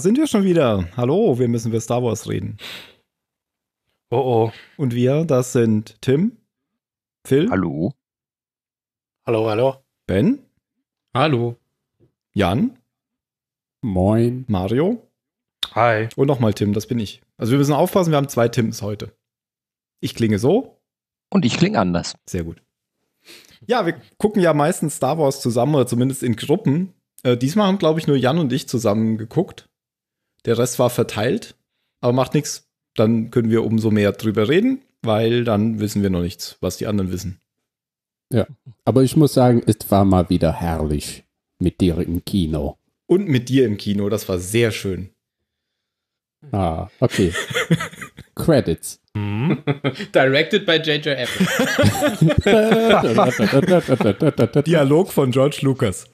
Sind wir schon wieder. Hallo, wir müssen über Star Wars reden. Oh oh. Und wir, das sind Tim, Phil, Hallo. Hallo, hallo. Ben, Hallo. Jan, Moin. Mario Hi. und nochmal Tim, das bin ich. Also wir müssen aufpassen, wir haben zwei Tims heute. Ich klinge so, Und ich klinge anders. sehr gut. Ja, wir gucken ja meistens Star Wars zusammen oder zumindest in Gruppen. Äh, diesmal haben, glaube ich, nur Jan und ich zusammen geguckt. Der Rest war verteilt, aber macht nichts. Dann können wir umso mehr drüber reden, weil dann wissen wir noch nichts, was die anderen wissen. Aber ich muss sagen, es war mal wieder herrlich mit dir im Kino. Und mit dir im Kino, das war sehr schön. Ah, okay. Credits. Directed by J.J. Abrams. Dialog von George Lucas.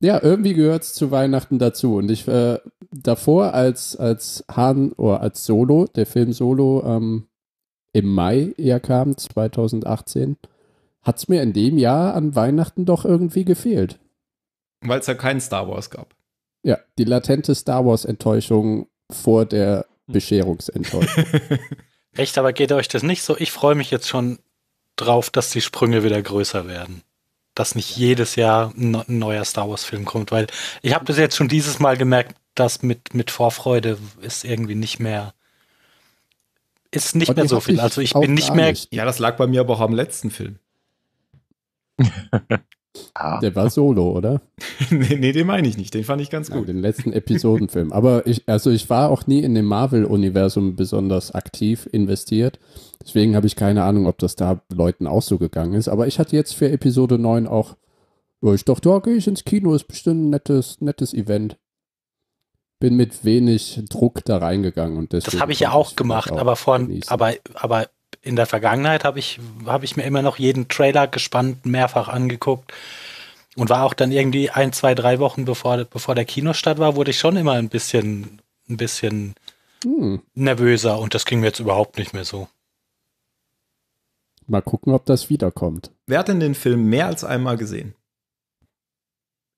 Ja, irgendwie gehört es zu Weihnachten dazu. Und ich äh, davor als, als Han oder als Solo, der Film Solo ähm, im Mai eher kam, 2018, hat es mir in dem Jahr an Weihnachten doch irgendwie gefehlt. Weil es ja keinen Star Wars gab. Ja, die latente Star Wars-Enttäuschung vor der Bescherungsenttäuschung. Echt, aber geht euch das nicht so? Ich freue mich jetzt schon drauf, dass die Sprünge wieder größer werden. Dass nicht jedes Jahr ein neu- ein neuer Star Wars-Film kommt, weil ich habe das jetzt schon dieses Mal gemerkt, dass mit, mit Vorfreude ist irgendwie nicht mehr, ist nicht Und mehr so viel. Also ich bin nicht mehr, nicht. Ja, das lag bei mir aber auch am letzten Film. Ja. Der war Solo, oder? nee, nee, den meine ich nicht. Den fand ich ganz Ja, gut. den letzten Episodenfilm. Aber ich, also ich war auch nie in dem Marvel-Universum besonders aktiv investiert. Deswegen habe ich keine Ahnung, ob das da Leuten auch so gegangen ist. Aber ich hatte jetzt für Episode 9 auch, ja, ich dachte, ja, gehe ich ins Kino, ist bestimmt ein nettes, nettes Event. Bin mit wenig Druck da reingegangen und deswegen. das habe ich ja auch gemacht, auch aber vor, genießen. aber, aber in der Vergangenheit habe ich, habe ich mir immer noch jeden Trailer gespannt mehrfach angeguckt und war auch dann irgendwie ein, zwei, drei Wochen bevor, bevor der Kinostart war, wurde ich schon immer ein bisschen, ein bisschen Hm, nervöser und das ging mir jetzt überhaupt nicht mehr so. mal gucken, ob das wiederkommt. Wer hat denn den Film mehr als einmal gesehen?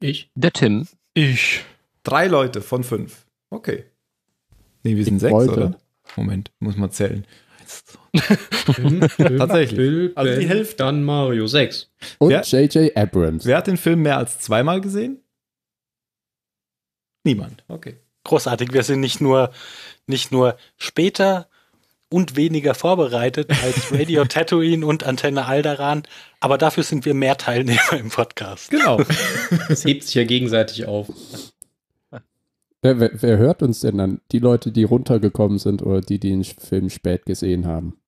Ich? Der Tim. Ich. Drei Leute von fünf. Okay. Nee, wir sind sechs, wollte. oder? Moment, muss man zählen. Tatsächlich. Tatsächlich. Also die Hälfte. Dann Mario. Sechs. Und Wer- J.J. Abrams. Wer hat den Film mehr als zweimal gesehen? Niemand. Okay. Großartig. Wir sind nicht nur, nicht nur später und weniger vorbereitet als Radio Tatooine und Antenne Alderan, aber dafür sind wir mehr Teilnehmer im Podcast. Genau. Es hebt sich ja gegenseitig auf. Wer, wer, wer hört uns denn dann? Die Leute, die runtergekommen sind oder die, die den Film spät gesehen haben.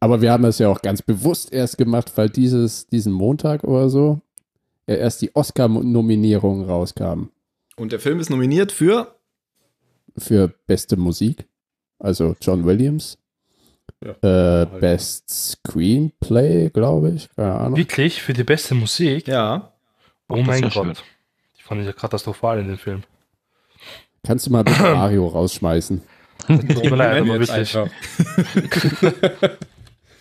Aber wir haben das ja auch ganz bewusst erst gemacht, weil dieses, diesen Montag oder so ja erst die Oscar-Nominierungen rauskamen Und der Film ist nominiert für für beste Musik. Also John Williams. Ja. Äh. Best Screenplay, glaube ich. Keine Ahnung. Wirklich? Für die beste Musik? ja. Oh mein Gott. schön. Die fand ich ja katastrophal in dem Film. Kannst du mal bitte Mario rausschmeißen? Tut mir leid, aber wirklich.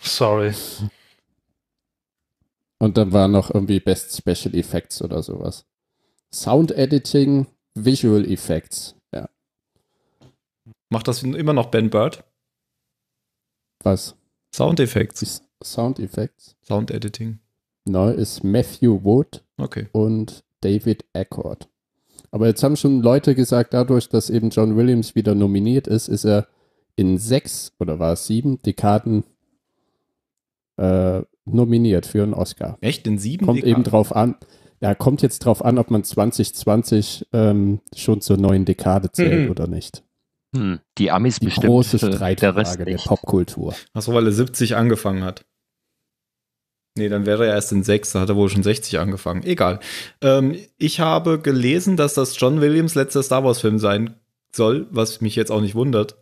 Sorry. Und dann war noch irgendwie Best Special Effects oder sowas. Sound Editing, Visual Effects. Ja, Macht das immer noch Ben Bird? was? Sound Effects. Sound Effects? Sound Editing. Neu ist Matthew Wood Okay. und David Ackord. Aber jetzt haben schon Leute gesagt, dadurch, dass eben John Williams wieder nominiert ist, ist er in sechs oder war es sieben Dekaden äh, nominiert für einen Oscar. Echt? In sieben Kommt Dekaden? eben drauf an. Ja, kommt jetzt drauf an, ob man 2020 ähm, schon zur neuen Dekade zählt Mhm. oder nicht. Hm. Die Amis Die bestimmt. große äh, der Streitfrage der nicht. Popkultur. Achso, weil er 70 angefangen hat. Nee, dann wäre er erst in 6, da hat er wohl schon 60 angefangen. Egal. Ähm, ich habe gelesen, dass das John Williams letzter Star Wars-Film sein soll, was mich jetzt auch nicht wundert.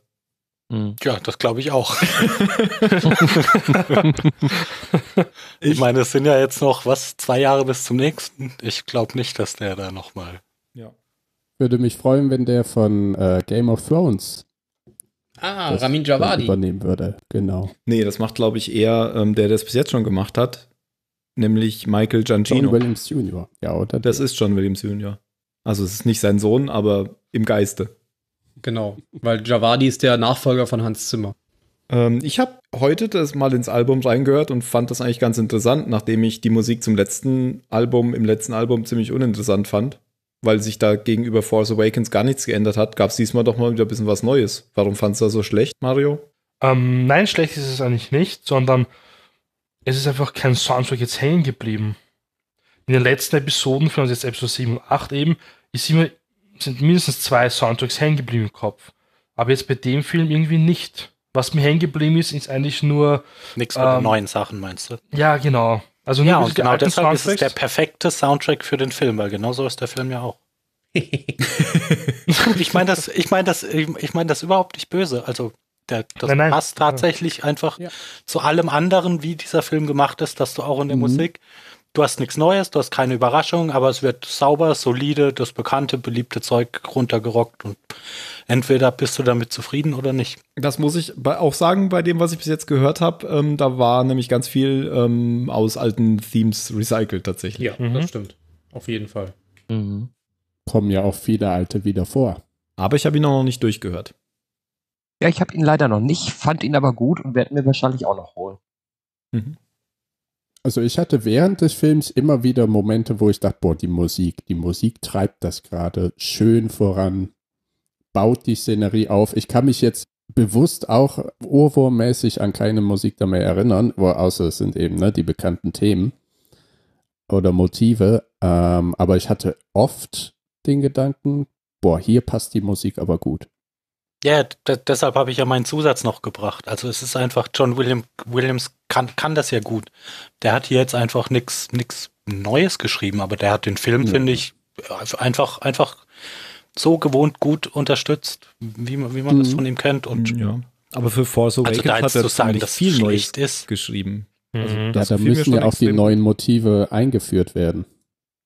Hm. Ja, das glaube ich auch. ich meine, es sind ja jetzt noch, was, zwei Jahre bis zum nächsten. Ich glaube nicht, dass der da nochmal. Ja. Würde mich freuen, wenn der von äh, Game of Thrones Ah, das Ramin Javadi. übernehmen würde. Genau. Nee, das macht, glaube ich, eher ähm, der, der es bis jetzt schon gemacht hat. nämlich Michael John Giancino. Williams Jr. Ja, oder? Das ist John Williams Jr. Also es ist nicht sein Sohn, aber im Geiste. Genau, weil Javadi ist der Nachfolger von Hans Zimmer. Ähm, ich habe heute das mal ins Album reingehört und fand das eigentlich ganz interessant, nachdem ich die Musik zum letzten Album, im letzten Album ziemlich uninteressant fand, weil sich da gegenüber Force Awakens gar nichts geändert hat, gab es diesmal doch mal wieder ein bisschen was Neues. Warum fandst du das so schlecht, Mario? Ähm, nein, schlecht ist es eigentlich nicht, sondern es ist einfach kein Soundtrack jetzt hängen geblieben. In den letzten Episoden, für uns jetzt Episode 7 und 8 eben, ist immer, sind mindestens zwei Soundtracks hängen geblieben im Kopf. Aber jetzt bei dem Film irgendwie nicht. Was mir hängen geblieben ist, ist eigentlich nur, Nichts mit den Ähm, neuen Sachen, meinst du? ja, genau. Also Ja, und genau deshalb ist es der perfekte Soundtrack für den Film, weil genau so ist der Film ja auch. ich meine das, ich meine das, ich ich meine das überhaupt nicht böse. Also der, das Nein, nein. passt tatsächlich einfach Ja. zu allem anderen, wie dieser Film gemacht ist, dass du auch in der Mhm. Musik, du hast nichts Neues, du hast keine Überraschung, aber es wird sauber, solide, das bekannte, beliebte Zeug runtergerockt und entweder bist du damit zufrieden oder nicht. Das muss ich auch sagen, bei dem, was ich bis jetzt gehört habe. Ähm, da war nämlich ganz viel ähm, aus alten Themes recycelt tatsächlich. Ja, Mhm. das stimmt. Auf jeden Fall. Mhm. Kommen ja auch viele alte wieder vor. Aber ich habe ihn noch nicht durchgehört. Ja, ich habe ihn leider noch nicht, fand ihn aber gut und werde mir wahrscheinlich auch noch holen. Also ich hatte während des Films immer wieder Momente, wo ich dachte, boah, die Musik, die Musik treibt das gerade schön voran, baut die Szenerie auf. Ich kann mich jetzt bewusst auch ohrwurmmäßig an keine Musik da mehr erinnern, wo, außer es sind eben ne, die bekannten Themen oder Motive. Ähm, aber ich hatte oft den Gedanken, boah, hier passt die Musik aber gut. Ja, d- deshalb habe ich ja meinen Zusatz noch gebracht. Also es ist einfach, John William, Williams kann, kann das ja gut. Der hat hier jetzt einfach nichts nix Neues geschrieben, aber der hat den Film, Ja. finde ich, einfach, einfach so gewohnt gut unterstützt, wie man, wie man das Mhm. von ihm kennt. Und ja. Aber für Force Awakens also hat er zu sagen, dass viel es Neues schlecht ist. geschrieben. Mhm. Also Ja, das da müssen ja auch die neuen Motive eingeführt werden.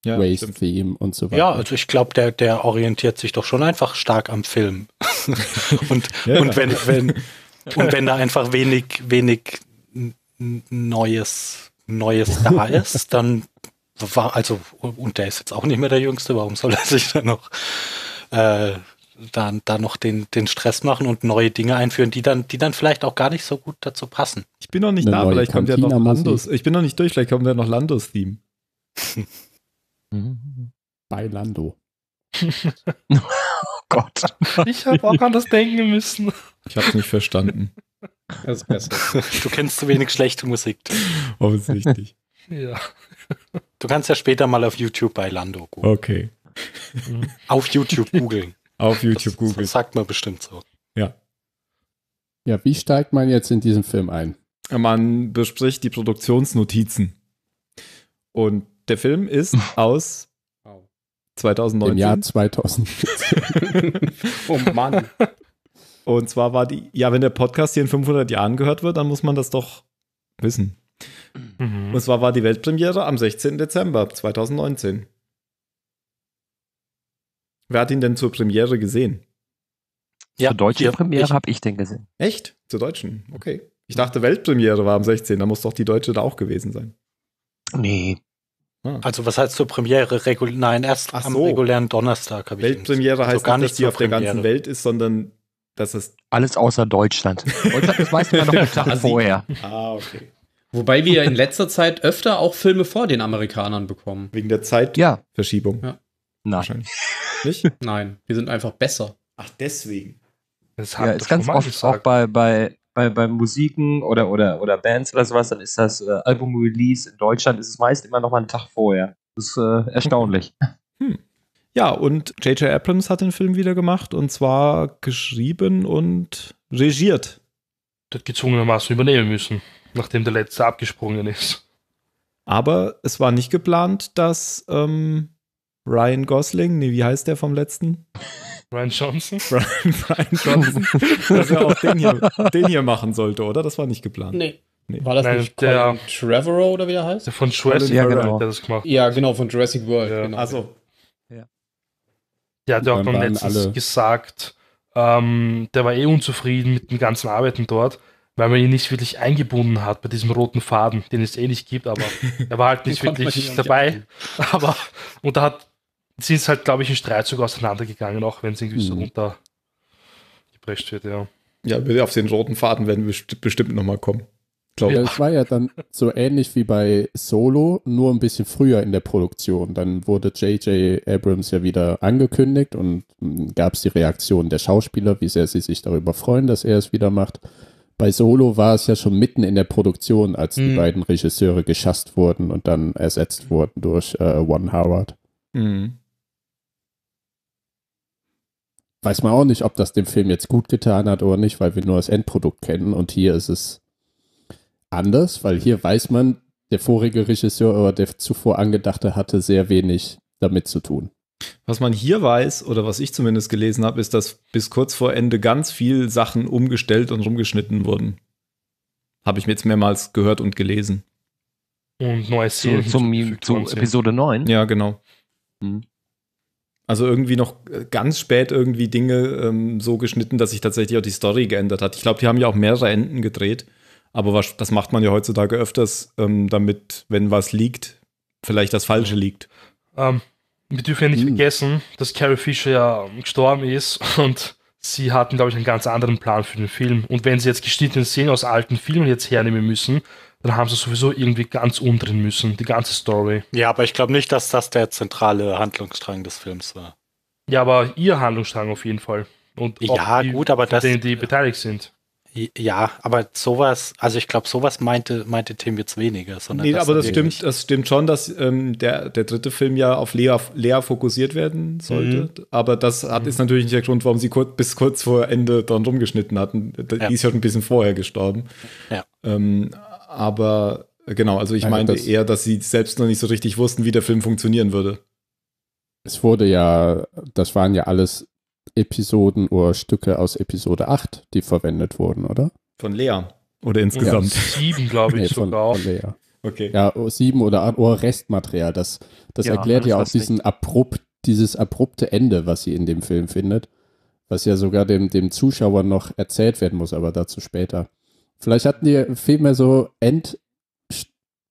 Ja, Race stimmt. Theme und so weiter. Ja, also ich glaube, der, der orientiert sich doch schon einfach stark am Film. und, Ja. und wenn, wenn, und wenn da einfach wenig, wenig Neues, Neues da ist, dann war, also, und der ist jetzt auch nicht mehr der Jüngste, warum soll er sich dann noch, äh, da, da noch den, den Stress machen und neue Dinge einführen, die dann, die dann vielleicht auch gar nicht so gut dazu passen. Ich bin noch nicht Eine da, vielleicht kommt ja noch. Landos. Ich bin noch nicht durch, vielleicht kommt ja noch Landos-Theme. Mhm. Bei Lando. Oh Gott. Ich habe auch an das denken müssen. Ich habe es nicht verstanden. Das ist besser. Du kennst zu wenig schlechte Musik. Offensichtlich. Ja. Du kannst ja später mal auf YouTube bei Lando googeln. Okay. Auf YouTube googeln. Auf YouTube Google. das sagt man bestimmt so. Ja. Ja, wie steigt man jetzt in diesen Film ein? Man bespricht die Produktionsnotizen. Und der Film ist aus Wow. 2019. Im Jahr 2014. oh Mann. Und zwar war die, ja, wenn der Podcast hier in 500 Jahren gehört wird, dann muss man das doch wissen. Mhm. Und zwar war die Weltpremiere am 16. Dezember 2019. Wer hat ihn denn zur Premiere gesehen? Zur deutschen hier, Premiere habe ich den gesehen. Echt? Zur deutschen? Okay. Ich dachte, Weltpremiere war am 16. Da muss doch die deutsche da auch gewesen sein. Nee. Ah. Also was heißt zur Premiere? Regul Nein, erst Ach am so. regulären Donnerstag habe ich Weltpremiere gesehen. heißt Also gar nicht, dass die auf der ganzen. Welt ist, sondern dass es. Alles außer Deutschland. Deutschland ist meistens ja noch einen Tag vorher. Ah, okay. Wobei wir in letzter Zeit öfter auch Filme vor den Amerikanern bekommen. Wegen der Zeitverschiebung. Ja. Ja. Nein. Wahrscheinlich. Nicht? Nein, wir sind einfach besser. Ach, deswegen. Das Ja, ist ganz oft auch gesagt. bei, bei, bei, bei Musiken oder, oder, oder Bands oder sowas, dann ist das äh, Album-Release in Deutschland ist es meist immer noch mal einen Tag vorher. Das ist äh, erstaunlich. Ja, und J.J. Abrams hat den Film wieder gemacht und zwar geschrieben und regiert. Das hat gezwungenermaßen übernehmen müssen, nachdem der letzte abgesprungen ist. Aber es war nicht geplant, dass ähm, Ryan Gosling, nee, wie heißt der vom letzten? Ryan Johnson? Ryan, Ryan Johnson, dass er auch den hier, den hier machen sollte, oder? Das war nicht geplant. Nee. Nee. War das Nein, nicht der- Colin Trevorrow oder wie der heißt? Der von Jurassic Ja, World genau. hat das gemacht. Ja, genau, von Jurassic World. Ja. Genau. Also, Der hat ja auch Dann beim gesagt, ähm, der war eh unzufrieden mit den ganzen Arbeiten dort, weil man ihn nicht wirklich eingebunden hat bei diesem roten Faden, den es eh nicht gibt, aber er war halt nicht wirklich dabei. Aber, und da hat, sind es halt, glaube ich, in Streizug auseinandergegangen, auch wenn es irgendwie so Mhm. runtergeprescht wird, ja. Ja, wir- auf den roten Faden werden wir besti- bestimmt nochmal kommen. Glaube Ja, es war ja dann so ähnlich wie bei Solo, nur ein bisschen früher in der Produktion. Dann wurde J.J. Abrams ja wieder angekündigt und gab es die Reaktion der Schauspieler, wie sehr sie sich darüber freuen, dass er es wieder macht. Bei Solo war es ja schon mitten in der Produktion, als die Mhm. beiden Regisseure geschasst wurden und dann ersetzt wurden durch äh, One Howard. Mhm. Weiß man auch nicht, ob das dem Film jetzt gut getan hat oder nicht, weil wir nur das Endprodukt kennen. Und hier ist es anders, weil hier weiß man, der vorige Regisseur oder der zuvor angedachte hatte sehr wenig damit zu tun. Was man hier weiß, oder was ich zumindest gelesen habe, ist, dass bis kurz vor Ende ganz viel Sachen umgestellt und rumgeschnitten wurden. Habe ich mir jetzt mehrmals gehört und gelesen. Und neue Zu, zum, zu. Episode 9. Ja, genau. Hm. Also irgendwie noch äh, ganz spät irgendwie Dinge ähm, so geschnitten, dass sich tatsächlich auch die Story geändert hat. Ich glaube, die haben ja auch mehrere Enden gedreht. Aber was, das macht man ja heutzutage öfters, ähm, damit, wenn was liegt, vielleicht das Falsche liegt. Ähm, wir dürfen ja nicht Hm. vergessen, dass Carrie Fisher ja gestorben ist und sie hatten, glaube ich, einen ganz anderen Plan für den Film. Und wenn sie jetzt geschnittene Szenen aus alten Filmen jetzt hernehmen müssen, dann haben sie sowieso irgendwie ganz umdrehen müssen, die ganze Story. Ja, aber ich glaube nicht, dass das der zentrale Handlungsstrang des Films war. Ja, aber ihr Handlungsstrang auf jeden Fall. Und Ja, die, gut, aber das. denen, die beteiligt sind. Ja, aber sowas, also ich glaube, sowas meinte, meinte Tim jetzt weniger. Sondern Nee, aber das stimmt, das stimmt schon, dass ähm, der, der dritte Film ja auf Lea, Lea fokussiert werden sollte. Aber das hat, ist natürlich nicht der Grund, warum sie kurz, bis kurz vor Ende dran rumgeschnitten hatten. Die Ja. ist ja schon ein bisschen vorher gestorben. Ja. Ähm, aber genau, also ich Ja, meinte das- eher, dass sie selbst noch nicht so richtig wussten, wie der Film funktionieren würde. Es wurde ja, das waren ja alles Episoden oder Stücke aus Episode 8, die verwendet wurden, oder? Von Lea. Oder insgesamt. sieben, glaube ich, Nee, von, sogar auch. von Lea. Okay. Ja, oh, sieben oder acht oder Restmaterial. Das, das Ja, erklärt ja auch diesen abrupt, dieses abrupte Ende, was sie in dem Film findet, was ja sogar dem, dem Zuschauer noch erzählt werden muss, aber dazu später. Vielleicht hatten die vielmehr so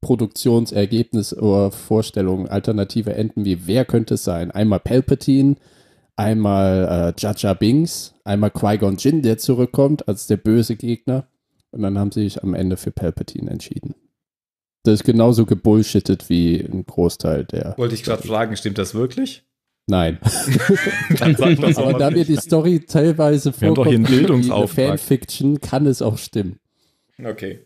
Endproduktionsergebnis oder Vorstellungen, alternative Enden wie wer könnte es sein? Einmal Palpatine, einmal äh, Jaja Binks, einmal Qui-Gon Jinn, der zurückkommt als der böse Gegner. Und dann haben sie sich am Ende für Palpatine entschieden. Das ist genauso gebullshittet wie ein Großteil der. Wollte ich gerade fragen, stimmt das wirklich? Nein. Aber da mir die Story teilweise Wir haben doch hier einen wie eine Bildungsauftrag. Fanfiction, kann es auch stimmen. Okay.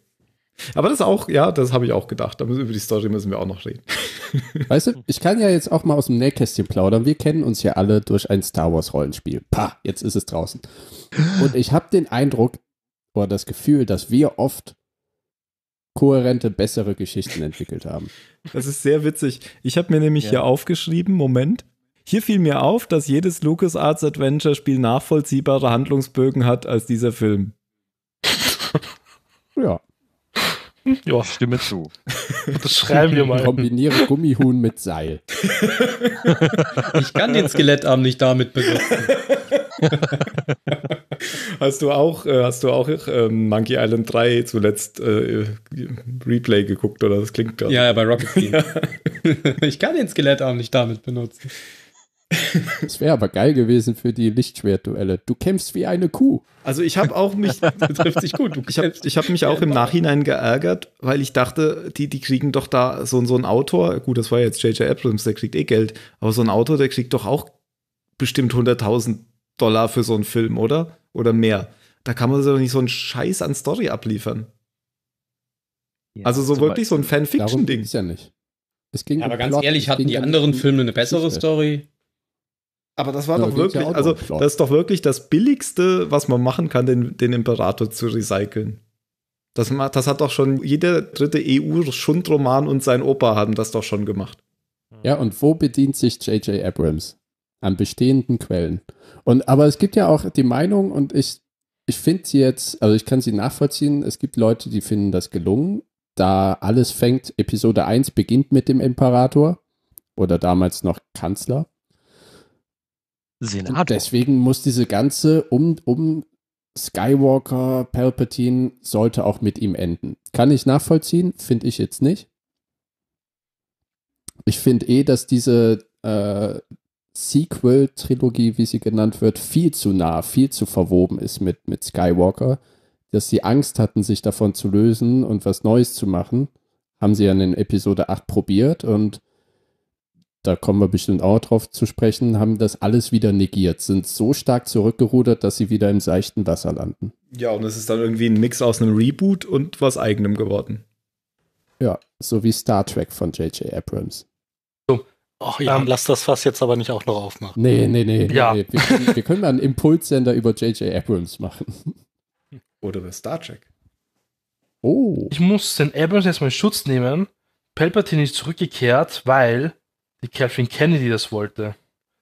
Aber das auch, ja, das habe ich auch gedacht. Aber über die Story müssen wir auch noch reden. Weißt du, ich kann ja jetzt auch mal aus dem Nähkästchen plaudern. Wir kennen uns ja alle durch ein Star Wars Rollenspiel. Pah, jetzt ist es draußen. Und ich habe den Eindruck oder das Gefühl, dass wir oft kohärente, bessere Geschichten entwickelt haben. Das ist sehr witzig. Ich habe mir nämlich Ja. hier aufgeschrieben, Moment. Hier fiel mir auf, dass jedes LucasArts Adventure Spiel nachvollziehbare Handlungsbögen hat als dieser Film. Ja, Ja, Stimme zu. das schreiben wir mal. kombiniere Gummihuhn mit Seil. Ich kann den Skelettarm nicht damit benutzen. Hast du auch, äh, hast du auch ähm, Monkey Island 3 zuletzt äh, Replay geguckt oder das klingt gerade? Ja, ja, bei Rocket League. Ich kann den Skelettarm nicht damit benutzen. Das wäre aber geil gewesen für die Lichtschwertduelle. Du kämpfst wie eine Kuh. Also ich habe auch mich, Das trifft sich gut. Ich habe ich hab mich auch im Nachhinein geärgert, weil ich dachte, die, die kriegen doch da so, so ein Autor, gut, das war jetzt J.J. Abrams, der kriegt eh Geld, aber so ein Autor, der kriegt doch auch bestimmt 100.000 Dollar für so einen Film, oder? Oder mehr. Da kann man doch nicht so einen Scheiß an Story abliefern. Also so wirklich so ein Fanfiction-Ding. ist ja nicht. Es ging Ja, aber um ganz Plot, ehrlich, hatten die anderen Filme eine bessere Geschichte. Story? Aber das war Ja, doch wirklich, also das ist doch wirklich das Billigste, was man machen kann, den, den Imperator zu recyceln. Das, das hat doch schon jeder dritte EU-Schundroman und sein Opa haben das doch schon gemacht. Ja, und wo bedient sich J.J. Abrams? An bestehenden Quellen. Und aber es gibt ja auch die Meinung, und ich, ich finde sie jetzt, also ich kann sie nachvollziehen, es gibt Leute, die finden das gelungen, da alles fängt, Episode 1 beginnt mit dem Imperator oder damals noch Kanzler. Und Senator. deswegen muss diese ganze um, um Skywalker, Palpatine sollte auch mit ihm enden. Kann ich nachvollziehen, finde ich jetzt nicht. Ich finde eh, dass diese äh, Sequel-Trilogie, wie sie genannt wird, viel zu nah, viel zu verwoben ist mit, mit Skywalker. Dass sie Angst hatten, sich davon zu lösen und was Neues zu machen, haben sie ja in Episode 8 probiert und da kommen wir bestimmt auch drauf zu sprechen, haben das alles wieder negiert, sind so stark zurückgerudert, dass sie wieder im seichten Wasser landen. Ja, und es ist dann irgendwie ein Mix aus einem Reboot und was eigenem geworden. Ja, so wie Star Trek von J.J. Abrams. Ach ja, Ähm, lass das Fass jetzt aber nicht auch noch aufmachen. Nee, nee, nee. Ja. nee. Wir, wir können mal einen Impulssender über J.J. Abrams machen. Oder bei Star Trek. Oh. Ich muss den Abrams jetzt mal in Schutz nehmen. Palpatine ist zurückgekehrt, weil die Kathleen Kennedy das wollte.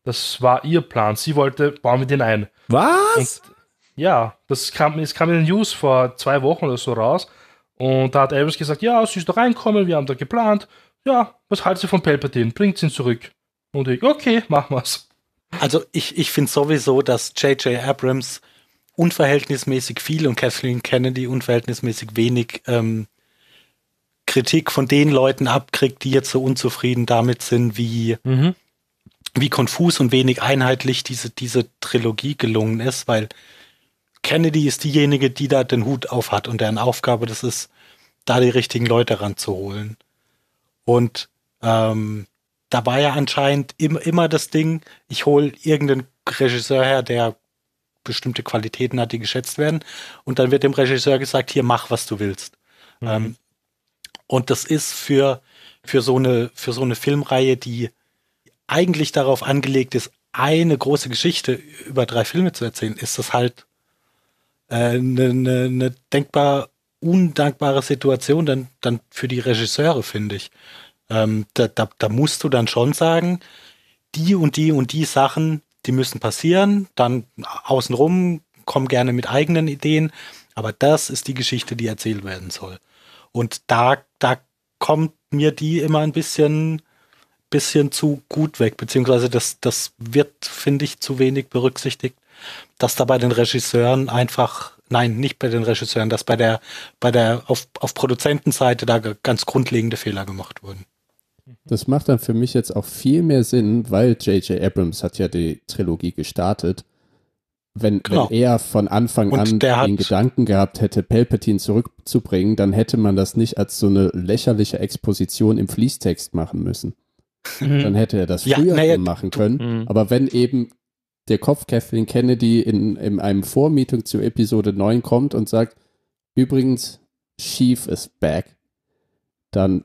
Das war ihr Plan. Sie wollte, bauen wir den ein. Was? Und ja, das kam, es kam in den News vor zwei Wochen oder so raus. Und da hat Abrams gesagt, ja, sie ist da reinkommen, wir haben da geplant. Ja, was haltet ihr von Palpatine? Bringt ihn zurück. Und ich, okay, machen wir's. Also ich, ich finde sowieso, dass J.J. Abrams unverhältnismäßig viel und Kathleen Kennedy unverhältnismäßig wenig ähm, Kritik von den Leuten abkriegt, die jetzt so unzufrieden damit sind, wie, Mhm. wie konfus und wenig einheitlich diese, diese Trilogie gelungen ist, weil Kennedy ist diejenige, die da den Hut auf hat und deren Aufgabe das ist, da die richtigen Leute ranzuholen. Und ähm, da war ja anscheinend im, immer das Ding, ich hole irgendeinen Regisseur her, der bestimmte Qualitäten hat, die geschätzt werden. Und dann wird dem Regisseur gesagt, hier mach, was du willst. Mhm. Ähm, und das ist für, für, so eine, für so eine Filmreihe, die eigentlich darauf angelegt ist, eine große Geschichte über drei Filme zu erzählen, ist das halt eine äh, ne, ne, ne denkbar undankbare Situation dann, dann für die Regisseure, finde ich. Ähm, da, da, da musst du dann schon sagen, die und die und die Sachen, die müssen passieren, dann außenrum kommen gerne mit eigenen Ideen, aber das ist die Geschichte, die erzählt werden soll. Und da, da kommt mir die immer ein bisschen, bisschen zu gut weg, beziehungsweise das, das wird, finde ich, zu wenig berücksichtigt, dass da bei den Regisseuren einfach, nein, nicht bei den Regisseuren, dass bei der, bei der, auf, auf Produzentenseite da ganz grundlegende Fehler gemacht wurden. Das macht dann für mich jetzt auch viel mehr Sinn, weil J.J. Abrams hat ja die Trilogie gestartet. Wenn, Genau. wenn er von Anfang Und an hat- den Gedanken gehabt hätte, Palpatine zurückzubringen, dann hätte man das nicht als so eine lächerliche Exposition im Fließtext machen müssen. Dann hätte er das Ja, früher schon machen können. Mhm. Aber wenn eben der Kopf Kathleen Kennedy in, in einem Vormeeting zu Episode 9 kommt und sagt, übrigens, Sheev ist back, dann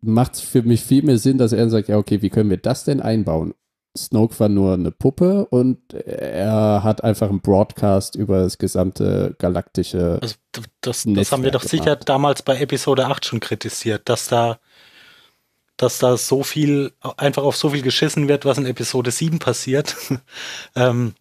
macht es für mich viel mehr Sinn, dass er sagt, ja, okay, wie können wir das denn einbauen? Snoke war nur eine Puppe und er hat einfach einen Broadcast über das gesamte galaktische. Also das, das haben wir doch sicher gemacht. damals bei Episode 8 schon kritisiert, dass da, dass da so viel, einfach auf so viel geschissen wird, was in Episode 7 passiert. ähm,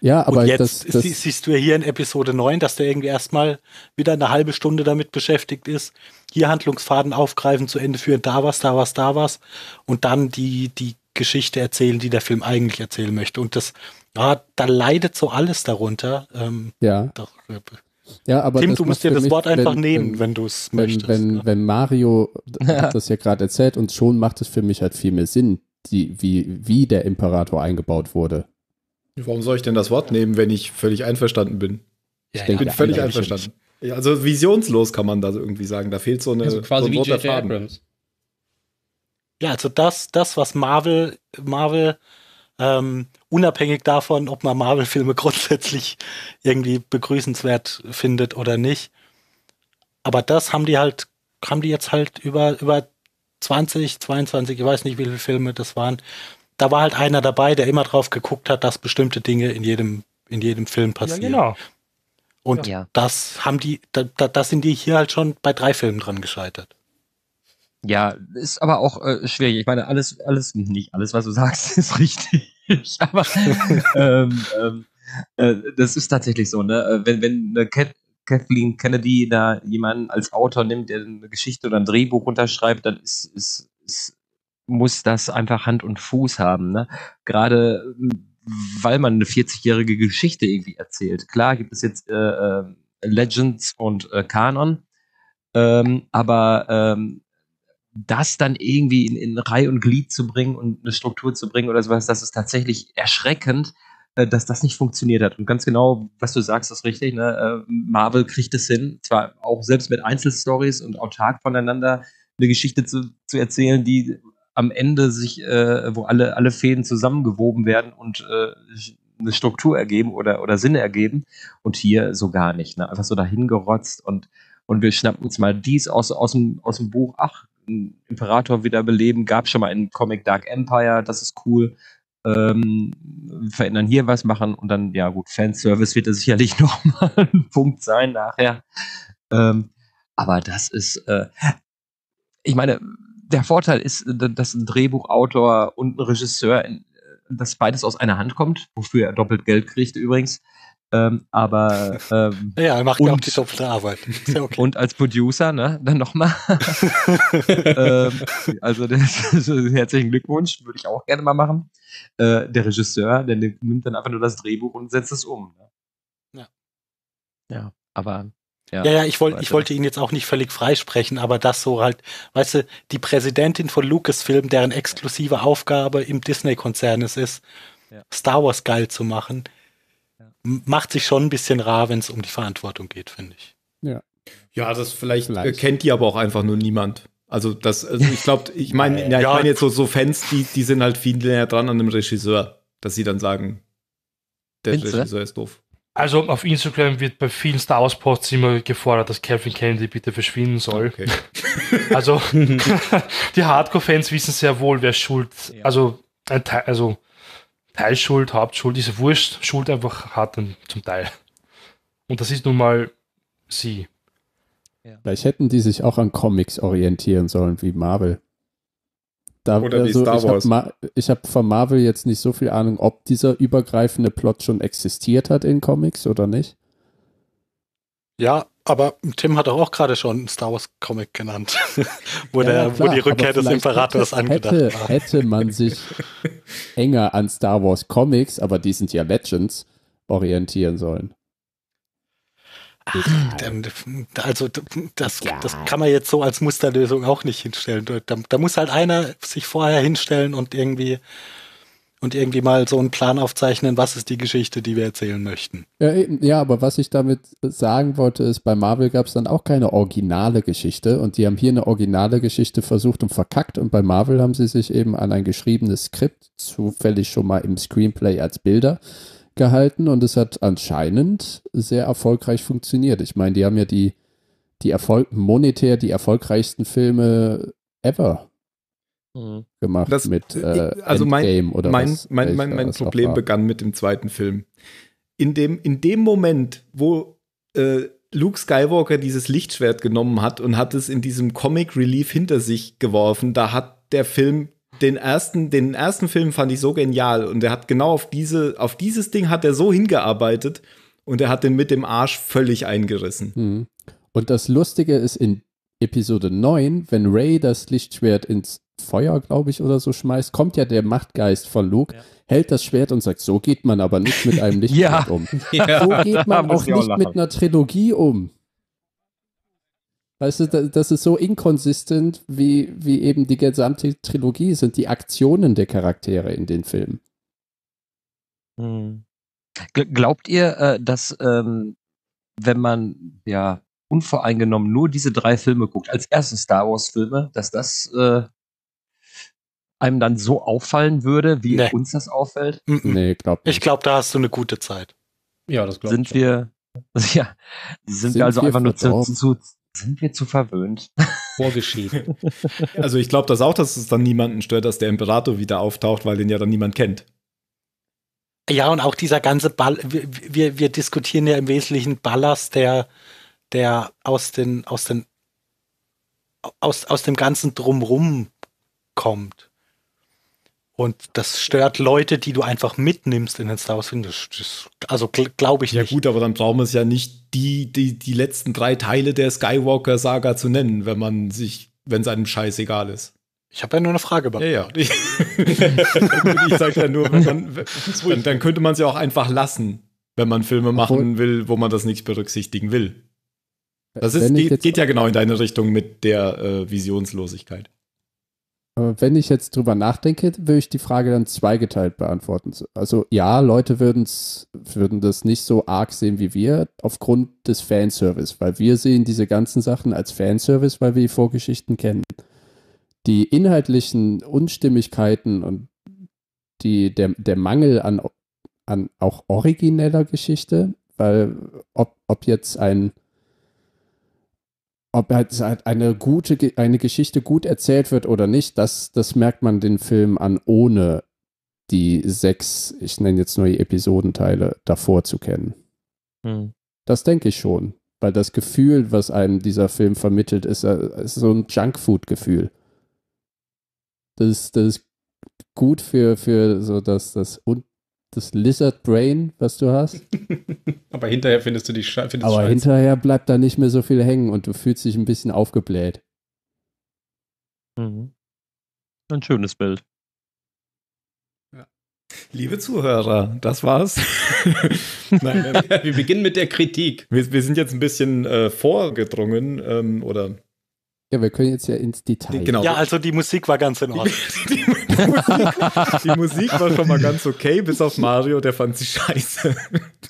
Ja, aber und jetzt das, das, sie- siehst du ja hier in Episode 9, dass der irgendwie erstmal wieder eine halbe Stunde damit beschäftigt ist, hier Handlungsfaden aufgreifen, zu Ende führen, da was, da was, da was und dann die, die Geschichte erzählen, die der Film eigentlich erzählen möchte. Und das, ja, da leidet so alles darunter. Ähm, ja, doch, äh, ja, aber Tim, du musst dir das mich, Wort einfach wenn- nehmen, wenn- wenn du es wenn, möchtest. wenn, ja. wenn Mario hat das ja gerade erzählt und schon macht es für mich halt viel mehr Sinn, die, wie, wie der Imperator eingebaut wurde. Warum soll ich denn das Wort nehmen, wenn ich völlig einverstanden bin? ja, denke, Ich ja. bin völlig einverstanden. Ja, also visionslos kann man da so irgendwie sagen. Da fehlt so eine Also quasi so ein wie roter J.J. Faden. Abrams. Ja, also das, das, was Marvel, Marvel, ähm, unabhängig davon, ob man Marvel-Filme grundsätzlich irgendwie begrüßenswert findet oder nicht. Aber das haben die halt, haben die jetzt halt über, über 20, 22, ich weiß nicht, wie viele Filme das waren. Da war halt einer dabei, der immer drauf geguckt hat, dass bestimmte Dinge in jedem, in jedem Film Ja, passieren. genau. Und Ja. das haben die, da, da, da sind die hier halt schon bei drei Filmen dran gescheitert. Ja, ist aber auch äh, schwierig. Ich meine, alles, alles, nicht alles, was du sagst, ist richtig. aber ähm, ähm, äh, das ist tatsächlich so, ne? Äh, Wenn, wenn eine Cat Kathleen Kennedy da jemanden als Autor nimmt, der eine Geschichte oder ein Drehbuch unterschreibt, dann ist, ist, ist, muss das einfach Hand und Fuß haben, ne? Gerade ähm, weil man eine 40-jährige Geschichte irgendwie erzählt. Klar gibt es jetzt äh, äh, Legends und äh, Kanon, ähm, aber ähm, das dann irgendwie in, in Reihe und Glied zu bringen und eine Struktur zu bringen oder sowas, das ist tatsächlich erschreckend, äh, dass das nicht funktioniert hat. Und ganz genau, was du sagst, ist richtig. Ne? Äh, Marvel kriegt es hin, zwar auch selbst mit Einzelstories und autark voneinander eine Geschichte zu, zu erzählen, die am Ende sich, äh, wo alle, alle Fäden zusammengewoben werden und äh, eine Struktur ergeben oder, oder Sinn ergeben. Und hier so gar nicht. Ne? Einfach so dahingerotzt und, und wir schnappen uns mal dies aus, aus, dem, aus dem Buch. Ach, Imperator wiederbeleben, gab schon mal in Comic Dark Empire, das ist cool. Ähm, verändern hier was machen und dann, ja gut, Fanservice wird da sicherlich nochmal ein Punkt sein nachher. Ähm, aber das ist, äh, ich meine, der Vorteil ist, dass ein Drehbuchautor und ein Regisseur, dass beides aus einer Hand kommt, wofür er doppelt Geld kriegt übrigens. Ähm, aber ähm, ja, er macht ja auch die doppelte Arbeit. Ja okay. Und als Producer, ne, dann nochmal. ähm, also das, das, herzlichen Glückwunsch, würde ich auch gerne mal machen. Äh, der Regisseur, der nimmt dann einfach nur das Drehbuch und setzt es um. Ne? Ja. Ja, aber ja, ja, ja, ich, wollte ich wollte ihn jetzt auch nicht völlig freisprechen, aber das so halt, weißt du, die Präsidentin von Lucasfilm, deren exklusive Aufgabe im Disney-Konzern es ist, ja. Star Wars geil zu machen. Macht sich schon ein bisschen rar, wenn es um die Verantwortung geht, finde ich. Ja. Ja, das vielleicht, vielleicht, kennt die aber auch einfach nur niemand. Also das, also ich glaube, ich meine, ja, ich meine jetzt so, so Fans, die, die sind halt viel näher dran an einem Regisseur, dass sie dann sagen, der Regisseur ist doof. Also auf Instagram wird bei vielen Star Wars Posts immer gefordert, dass Kevin Kennedy bitte verschwinden soll. Okay. also die Hardcore-Fans wissen sehr wohl, wer schuld, ja. also ein Teil, also Teilschuld, Hauptschuld, ist wurscht, Schuld einfach hat zum Teil. Und das ist nun mal sie. Ja. Vielleicht hätten die sich auch an Comics orientieren sollen, wie Marvel. Da, Oder also, wie Star Wars. Ich habe hab von Marvel jetzt nicht so viel Ahnung, ob dieser übergreifende Plot schon existiert hat in Comics oder nicht. Ja, aber Tim hat auch gerade schon einen Star Wars Comic genannt, wo, ja, der, klar, wo die Rückkehr des Imperators hätte, angedacht hätte, war. Hätte man sich enger an Star Wars Comics, aber die sind ja Legends, orientieren sollen. also das, das kann man jetzt so als Musterlösung auch nicht hinstellen. Da, da, muss halt einer sich vorher hinstellen und irgendwie und irgendwie mal so einen Plan aufzeichnen, was ist die Geschichte, die wir erzählen möchten. Ja, ja aber was ich damit sagen wollte, ist, bei Marvel gab es dann auch keine originale Geschichte und die haben hier eine originale Geschichte versucht und verkackt und bei Marvel haben sie sich eben an ein geschriebenes Skript, zufällig schon mal im Screenplay als Bilder, gehalten und es hat anscheinend sehr erfolgreich funktioniert. Ich meine, die haben ja die, die Erfolg monetär die erfolgreichsten Filme ever. Gemacht das, mit äh, also mein, oder mein, was, mein, mein, mein Problem begann mit dem zweiten Film. In dem, in dem Moment, wo äh, Luke Skywalker dieses Lichtschwert genommen hat und hat es in diesem Comic Relief hinter sich geworfen, da hat der Film den ersten, den ersten Film fand ich so genial und er hat genau auf diese, auf dieses Ding hat er so hingearbeitet und er hat den mit dem Arsch völlig eingerissen. Mhm. Und das Lustige ist in Episode 9, wenn Ray das Lichtschwert ins Feuer, glaube ich, oder so schmeißt, kommt ja der Machtgeist von Luke, ja. hält das Schwert und sagt, so geht man aber nicht mit einem Lichtschwert ja. um. Ja. So geht man auch nicht auch mit einer Trilogie um. Weißt du, das ist so inkonsistent, wie, wie eben die gesamte Trilogie sind, die Aktionen der Charaktere in den Filmen. Hm. Glaubt ihr, äh, dass ähm, wenn man ja unvoreingenommen nur diese drei Filme guckt, als erste Star Wars-Filme, dass das äh, einem dann so auffallen würde, wie nee. uns das auffällt? Nee, glaub nicht. Ich glaube, da hast du eine gute Zeit. Ja, das glaube ich. Sind wir, ja, sind, sind wir also wir einfach nur zu, zu, sind wir zu verwöhnt? Vorgeschrieben. also ich glaube das auch, dass es dann niemanden stört, dass der Imperator wieder auftaucht, weil den ja dann niemand kennt. Ja, und auch dieser ganze Ball, wir, wir, wir diskutieren ja im Wesentlichen Ballast, der, der aus den, aus den, aus, aus dem ganzen Drumrum kommt. Und das stört Leute, die du einfach mitnimmst in den Star Wars Film. Das, das, also gl glaube ich ja, nicht. Ja gut, aber dann brauchen wir es ja nicht, die, die, die letzten drei Teile der Skywalker-Saga zu nennen, wenn man sich, wenn es einem scheißegal ist. Ich habe ja nur eine Frage Ja, ja. ich sage ja nur, wenn man, dann, dann könnte man es ja auch einfach lassen, wenn man Filme machen will, wo man das nicht berücksichtigen will. Das ist, geht, geht ja genau in deine Richtung mit der äh, Visionslosigkeit. Aber wenn ich jetzt drüber nachdenke, würde ich die Frage dann zweigeteilt beantworten. Also ja, Leute würden's, würden das nicht so arg sehen wie wir aufgrund des Fanservice, weil wir sehen diese ganzen Sachen als Fanservice, weil wir die Vorgeschichten kennen. Die inhaltlichen Unstimmigkeiten und die, der, der Mangel an, an auch origineller Geschichte, weil ob, ob jetzt ein ob halt eine gute, eine Geschichte gut erzählt wird oder nicht, das, das merkt man den Film an, ohne die sechs, ich nenne jetzt nur die Episodenteile, davor zu kennen. Hm. Das denke ich schon. Weil das Gefühl, was einem dieser Film vermittelt, ist, äh, ist so ein Junkfood-Gefühl. Das ist, das ist gut für, für so das, das, und das Lizard Brain, was du hast. Aber hinterher findest du die Sche findest Aber scheiße. hinterher bleibt da nicht mehr so viel hängen und du fühlst dich ein bisschen aufgebläht. Mhm. Ein schönes Bild. Liebe Zuhörer, das war's. Nein, äh, Wir beginnen mit der Kritik. wir, wir sind jetzt ein bisschen äh, vorgedrungen ähm, oder Ja, wir können jetzt ja ins Detail. genau. Ja, also die Musik war ganz in Ordnung. die, die, die Musik war schon mal ganz okay, bis auf Mario, der fand sie scheiße.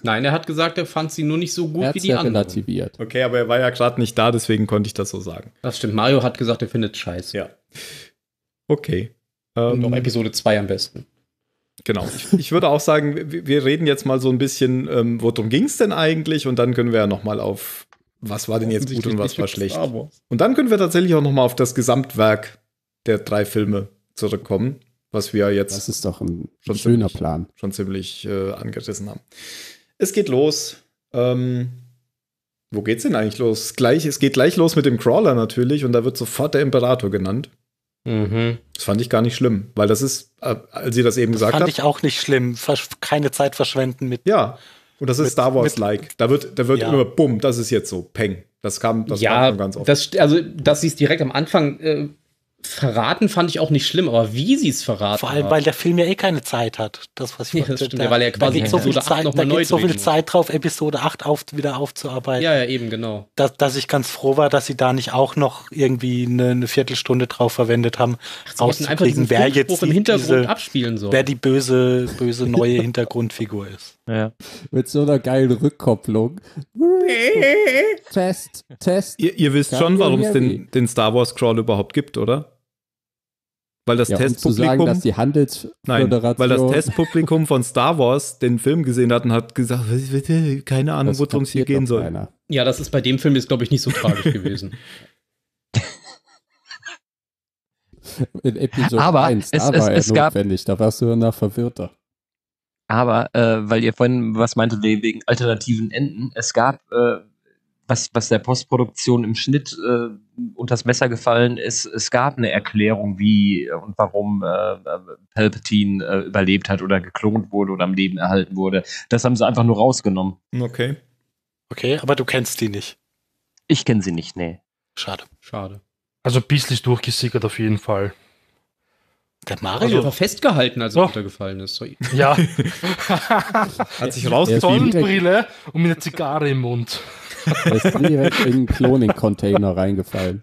Nein, er hat gesagt, er fand sie nur nicht so gut er wie die ja anderen. relativiert. Okay, aber er war ja gerade nicht da, deswegen konnte ich das so sagen. Das stimmt. Mario hat gesagt, er findet scheiße. Ja. Okay. Und Ähm, noch Episode 2 am besten. Genau. Ich, ich würde auch sagen, wir, wir reden jetzt mal so ein bisschen, ähm, worum ging es denn eigentlich? Und dann können wir ja noch mal auf, was war denn jetzt gut und was war schlecht. Und dann können wir tatsächlich auch noch mal auf das Gesamtwerk der drei Filme zurückkommen, was wir jetzt Das ist doch ein Schon schöner ziemlich. Plan. schon ziemlich äh, angerissen haben. Es geht los. Ähm, wo geht's denn eigentlich los? Gleich, es geht gleich los mit dem Crawler natürlich und da wird sofort der Imperator genannt. Mhm. Das fand ich gar nicht schlimm, weil das ist, äh, als ihr das eben Das gesagt fand habt, ich auch nicht schlimm. Versch keine Zeit verschwenden mit. ja. Und das ist Mit- Star Wars-like. Da wird, da wird Ja. immer, bumm, das ist jetzt so, peng. Das kam, das kam ja, schon ganz oft. das, also, dass sie es direkt am Anfang äh, verraten, fand ich auch nicht schlimm, aber wie sie es verraten. Vor allem, haben. weil der Film ja eh keine Zeit hat. Das, was ich Ja, das stimmt, ja, weil er da quasi so viel Episode 8 Zeit, noch da mal neu geht so viel. Zeit drauf, Episode 8 auf, wieder aufzuarbeiten. Ja, ja, eben, genau. dass, dass ich ganz froh war, dass sie da nicht auch noch irgendwie eine, eine Viertelstunde drauf verwendet haben, rauszukriegen, wer jetzt im die, Hintergrund diese, abspielen sollen. wer die böse, böse neue Hintergrundfigur ist. Ja. Mit so einer geilen Rückkopplung. Test, Test. ihr, ihr wisst Kann schon, warum es den, den Star Wars Crawl überhaupt gibt, oder? Weil das Ja, um zu sagen, Testpublikum. dass die Nein, weil das Testpublikum von Star Wars den Film gesehen hat und hat gesagt, keine Ahnung, worum es hier gehen soll. keiner. ja, das ist bei dem Film jetzt, glaube ich, nicht so tragisch gewesen. In Episode Aber 1, es- da es- war er es gab- notwendig. Da warst du danach verwirrter. Aber äh, weil ihr vorhin was meinte we- wegen alternativen Enden, es gab, äh, was, was der Postproduktion im Schnitt äh, unters Messer gefallen ist, es gab eine Erklärung, wie äh, und warum äh, äh, Palpatine äh, überlebt hat oder geklont wurde oder am Leben erhalten wurde. Das haben sie einfach nur rausgenommen. Okay. Okay, aber du kennst die nicht. Ich kenne sie nicht, nee. Schade. Schade. Also bisslich durchgesickert auf jeden Fall. Der Also Mario. einfach festgehalten, als er Oh. runtergefallen ist. So, Ja, Hat sich raus. ist direkt- Sonnenbrille und mit einer Zigarre im Mund. Er ist direkt in einen Cloning-Container reingefallen.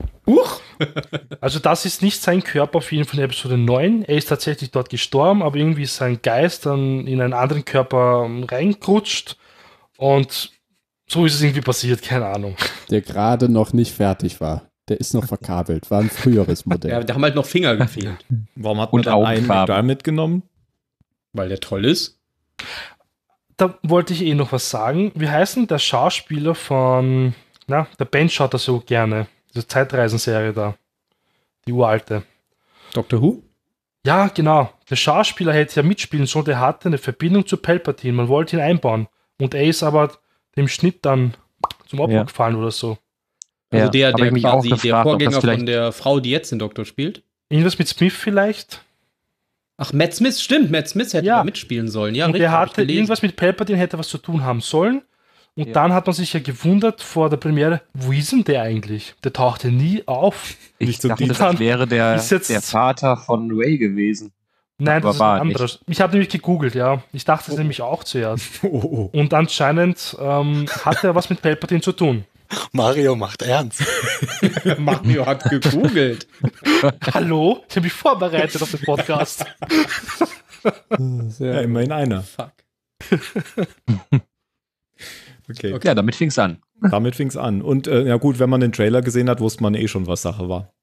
Also das ist nicht sein Körper auf jeden Fall in Episode 9. Er ist tatsächlich dort gestorben, aber irgendwie ist sein Geist dann in einen anderen Körper ähm, reingerutscht und so ist es irgendwie passiert, keine Ahnung. Der gerade noch nicht fertig war. Der ist noch verkabelt. War ein früheres Modell. ja, da haben halt noch Finger gefehlt, Warum hat man Und dann einen da mitgenommen? weil der toll ist. Da wollte ich eh noch was sagen. Wie heißt denn der Schauspieler von, na, der Ben schaut das so gerne, diese Zeitreisenserie da, die uralte. Doctor Who? Ja, genau. Der Schauspieler hätte ja mitspielen sollen, der hatte eine Verbindung zu Palpatine. Man wollte ihn einbauen. Und er ist aber dem Schnitt dann zum Opfer Ja. gefallen oder so. Also Ja, der, der quasi auch der gefragt, ob Vorgänger von der Frau, die jetzt den Doktor spielt. Irgendwas mit Smith vielleicht? Ach, Matt Smith, stimmt, Matt Smith hätte Ja. da mitspielen sollen. Ja, und richtig, der hatte irgendwas mit Palpatine hätte was zu tun haben sollen. Und Ja. dann hat man sich ja gewundert vor der Premiere, wo ist denn der eigentlich? Der tauchte nie auf. Ich Nicht so dachte, das wäre der, Ist jetzt- der Vater von Ray gewesen. Nein, Aber das ist war ein anderes. Ich habe nämlich gegoogelt, ja. Ich dachte es nämlich auch zuerst. Oh, oh. Und anscheinend ähm, hat er was mit Palpatine zu tun. Mario macht ernst. Mario hat gegoogelt. Hallo? Ich habe mich vorbereitet auf den Podcast. Ja, immerhin einer. Fuck. Okay. Okay. Ja, damit fing es an. Damit fing es an. Und äh, ja gut, wenn man den Trailer gesehen hat, wusste man eh schon, was Sache war.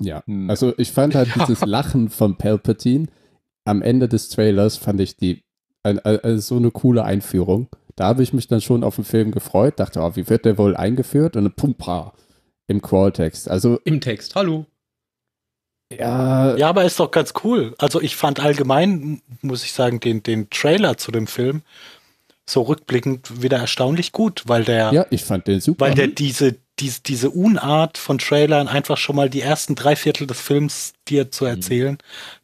Ja, Hm. also ich fand halt dieses Lachen von Palpatine am Ende des Trailers, fand ich die ein, ein, so eine coole Einführung. Da habe ich mich dann schon auf den Film gefreut, dachte, oh, wie wird der wohl eingeführt? Und dann pumpa im Quelltext. Also, Im Text. Hallo. ja, Ja, aber ist doch ganz cool. Also ich fand allgemein, muss ich sagen, den, den Trailer zu dem Film so rückblickend wieder erstaunlich gut, weil der, ja, ich fand den super. weil der diese, diese, diese Unart von Trailern einfach schon mal die ersten drei Viertel des Films dir zu erzählen,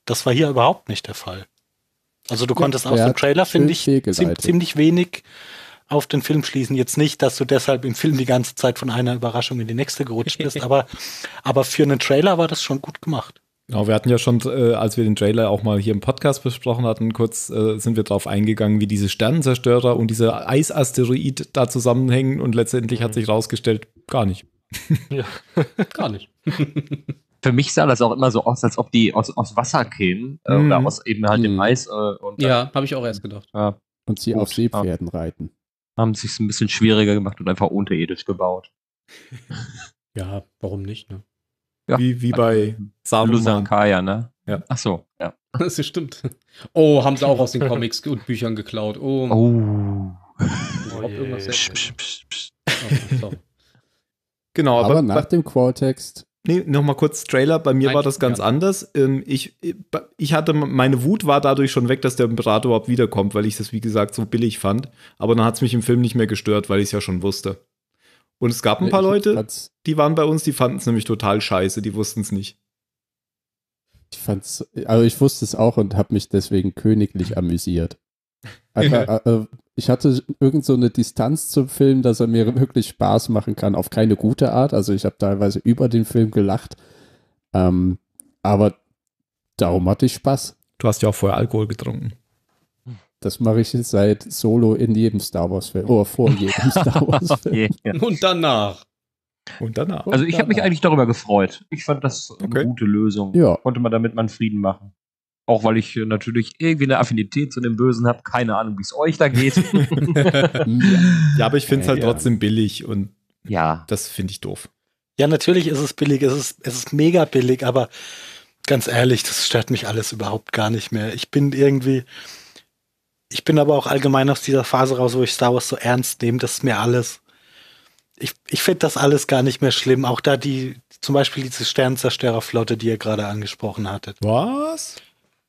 das war hier überhaupt nicht der Fall. Also du konntest aus dem Trailer, finde ich, ziemlich wenig auf den Film schließen. Jetzt nicht, dass du deshalb im Film die ganze Zeit von einer Überraschung in die nächste gerutscht bist, aber, aber für einen Trailer war das schon gut gemacht. Genau, wir hatten ja schon, äh, als wir den Trailer auch mal hier im Podcast besprochen hatten, kurz äh, sind wir drauf eingegangen, wie diese Sternenzerstörer und dieser Eisasteroid da zusammenhängen und letztendlich hat sich rausgestellt, gar nicht. Gar nicht. Für mich sah das auch immer so aus, als ob die aus, aus Wasser kämen. Äh, Mhm. Oder aus eben halt dem Mhm. Eis. Äh, und Ja, habe ich auch erst gedacht. ja, und sie Gut, auf Seepferden reiten. haben sich ein bisschen schwieriger gemacht und einfach unterirdisch gebaut. Ja, warum nicht, ne? Ja. Wie, wie bei Saruman. Lusankaya, ne? Ja. Ach so, ja. Das stimmt. Oh, haben sie auch aus den Comics und Büchern geklaut. Oh, Oh. je. Psch, psch, psch, psch. Oh. Genau, Aber, aber, nach dem Quelltext, nee, nochmal kurz Trailer, bei mir Nein, war das ganz ja. anders. Ähm, ich, ich hatte, meine Wut war dadurch schon weg, dass der Imperator überhaupt wiederkommt, weil ich das, wie gesagt, so billig fand. Aber dann hat es mich im Film nicht mehr gestört, weil ich es ja schon wusste. Und es gab ein paar ich Leute, die waren bei uns, die fanden es nämlich total scheiße, die wussten es nicht. Ich fand's, also ich wusste es auch und habe mich deswegen königlich amüsiert. Einfach, äh, ich hatte irgend so eine Distanz zum Film, dass er mir wirklich Spaß machen kann, auf keine gute Art. Also ich habe teilweise über den Film gelacht. Ähm, aber darum hatte ich Spaß. Du hast ja auch vorher Alkohol getrunken. Das mache ich jetzt seit Solo in jedem Star Wars Film. Oder vor jedem Star Wars Film. Ja. Und danach. Und danach. Also ich habe mich eigentlich darüber gefreut. Ich fand das Okay. eine gute Lösung. Ja. Konnte man damit mal Frieden machen. Auch weil ich äh, natürlich irgendwie eine Affinität zu dem Bösen habe. Keine Ahnung, wie es euch da geht. ja, aber ich finde es halt Ja. trotzdem billig und ja. das finde ich doof. Ja, natürlich ist es billig, es ist, es ist mega billig, aber ganz ehrlich, das stört mich alles überhaupt gar nicht mehr. Ich bin irgendwie, ich bin aber auch allgemein aus dieser Phase raus, wo ich Star Wars so ernst nehme, das ist mir alles. Ich, ich finde das alles gar nicht mehr schlimm. Auch da die, zum Beispiel diese Sternzerstörerflotte, die ihr gerade angesprochen hattet. Was?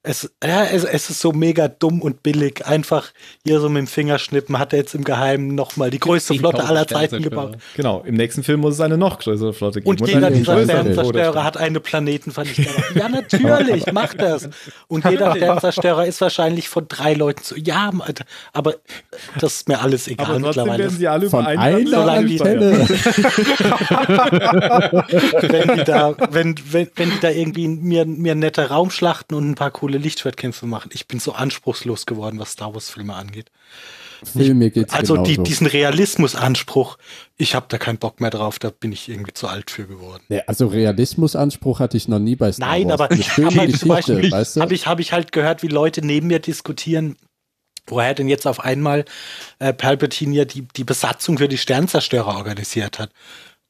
Es, ja, es, es ist so mega dumm und billig. Einfach hier so mit dem Fingerschnippen hat er jetzt im Geheimen nochmal die größte Flotte 10.000 aller Zeiten gebaut. Genau, im nächsten Film muss es eine noch größere Flotte geben. Und jeder dieser Sternzerstörer hat eine Planetenvernichter. Ja, natürlich, mach das. Und jeder Sternzerstörer ist wahrscheinlich von drei Leuten zu. Ja, aber das ist mir alles egal Aber mittlerweile. werden sie alle Von einer die- Antenne. wenn die da, wenn, wenn, wenn die da irgendwie mir, mir nette Raumschlachten und ein paar coole Lichtschwertkämpfe machen. Ich bin so anspruchslos geworden, was Star Wars Filme angeht. Filme geht's Also die, genauso. diesen Realismusanspruch, ich habe da keinen Bock mehr drauf, da bin ich irgendwie zu alt für geworden. Nee, also Realismusanspruch hatte ich noch nie bei Star Nein, Wars. aber, Eine schöne aber zum Beispiel weißt du? habe ich, hab ich halt gehört, wie Leute neben mir diskutieren, woher denn jetzt auf einmal äh, Palpatine ja die, die Besatzung für die Sternzerstörer organisiert hat.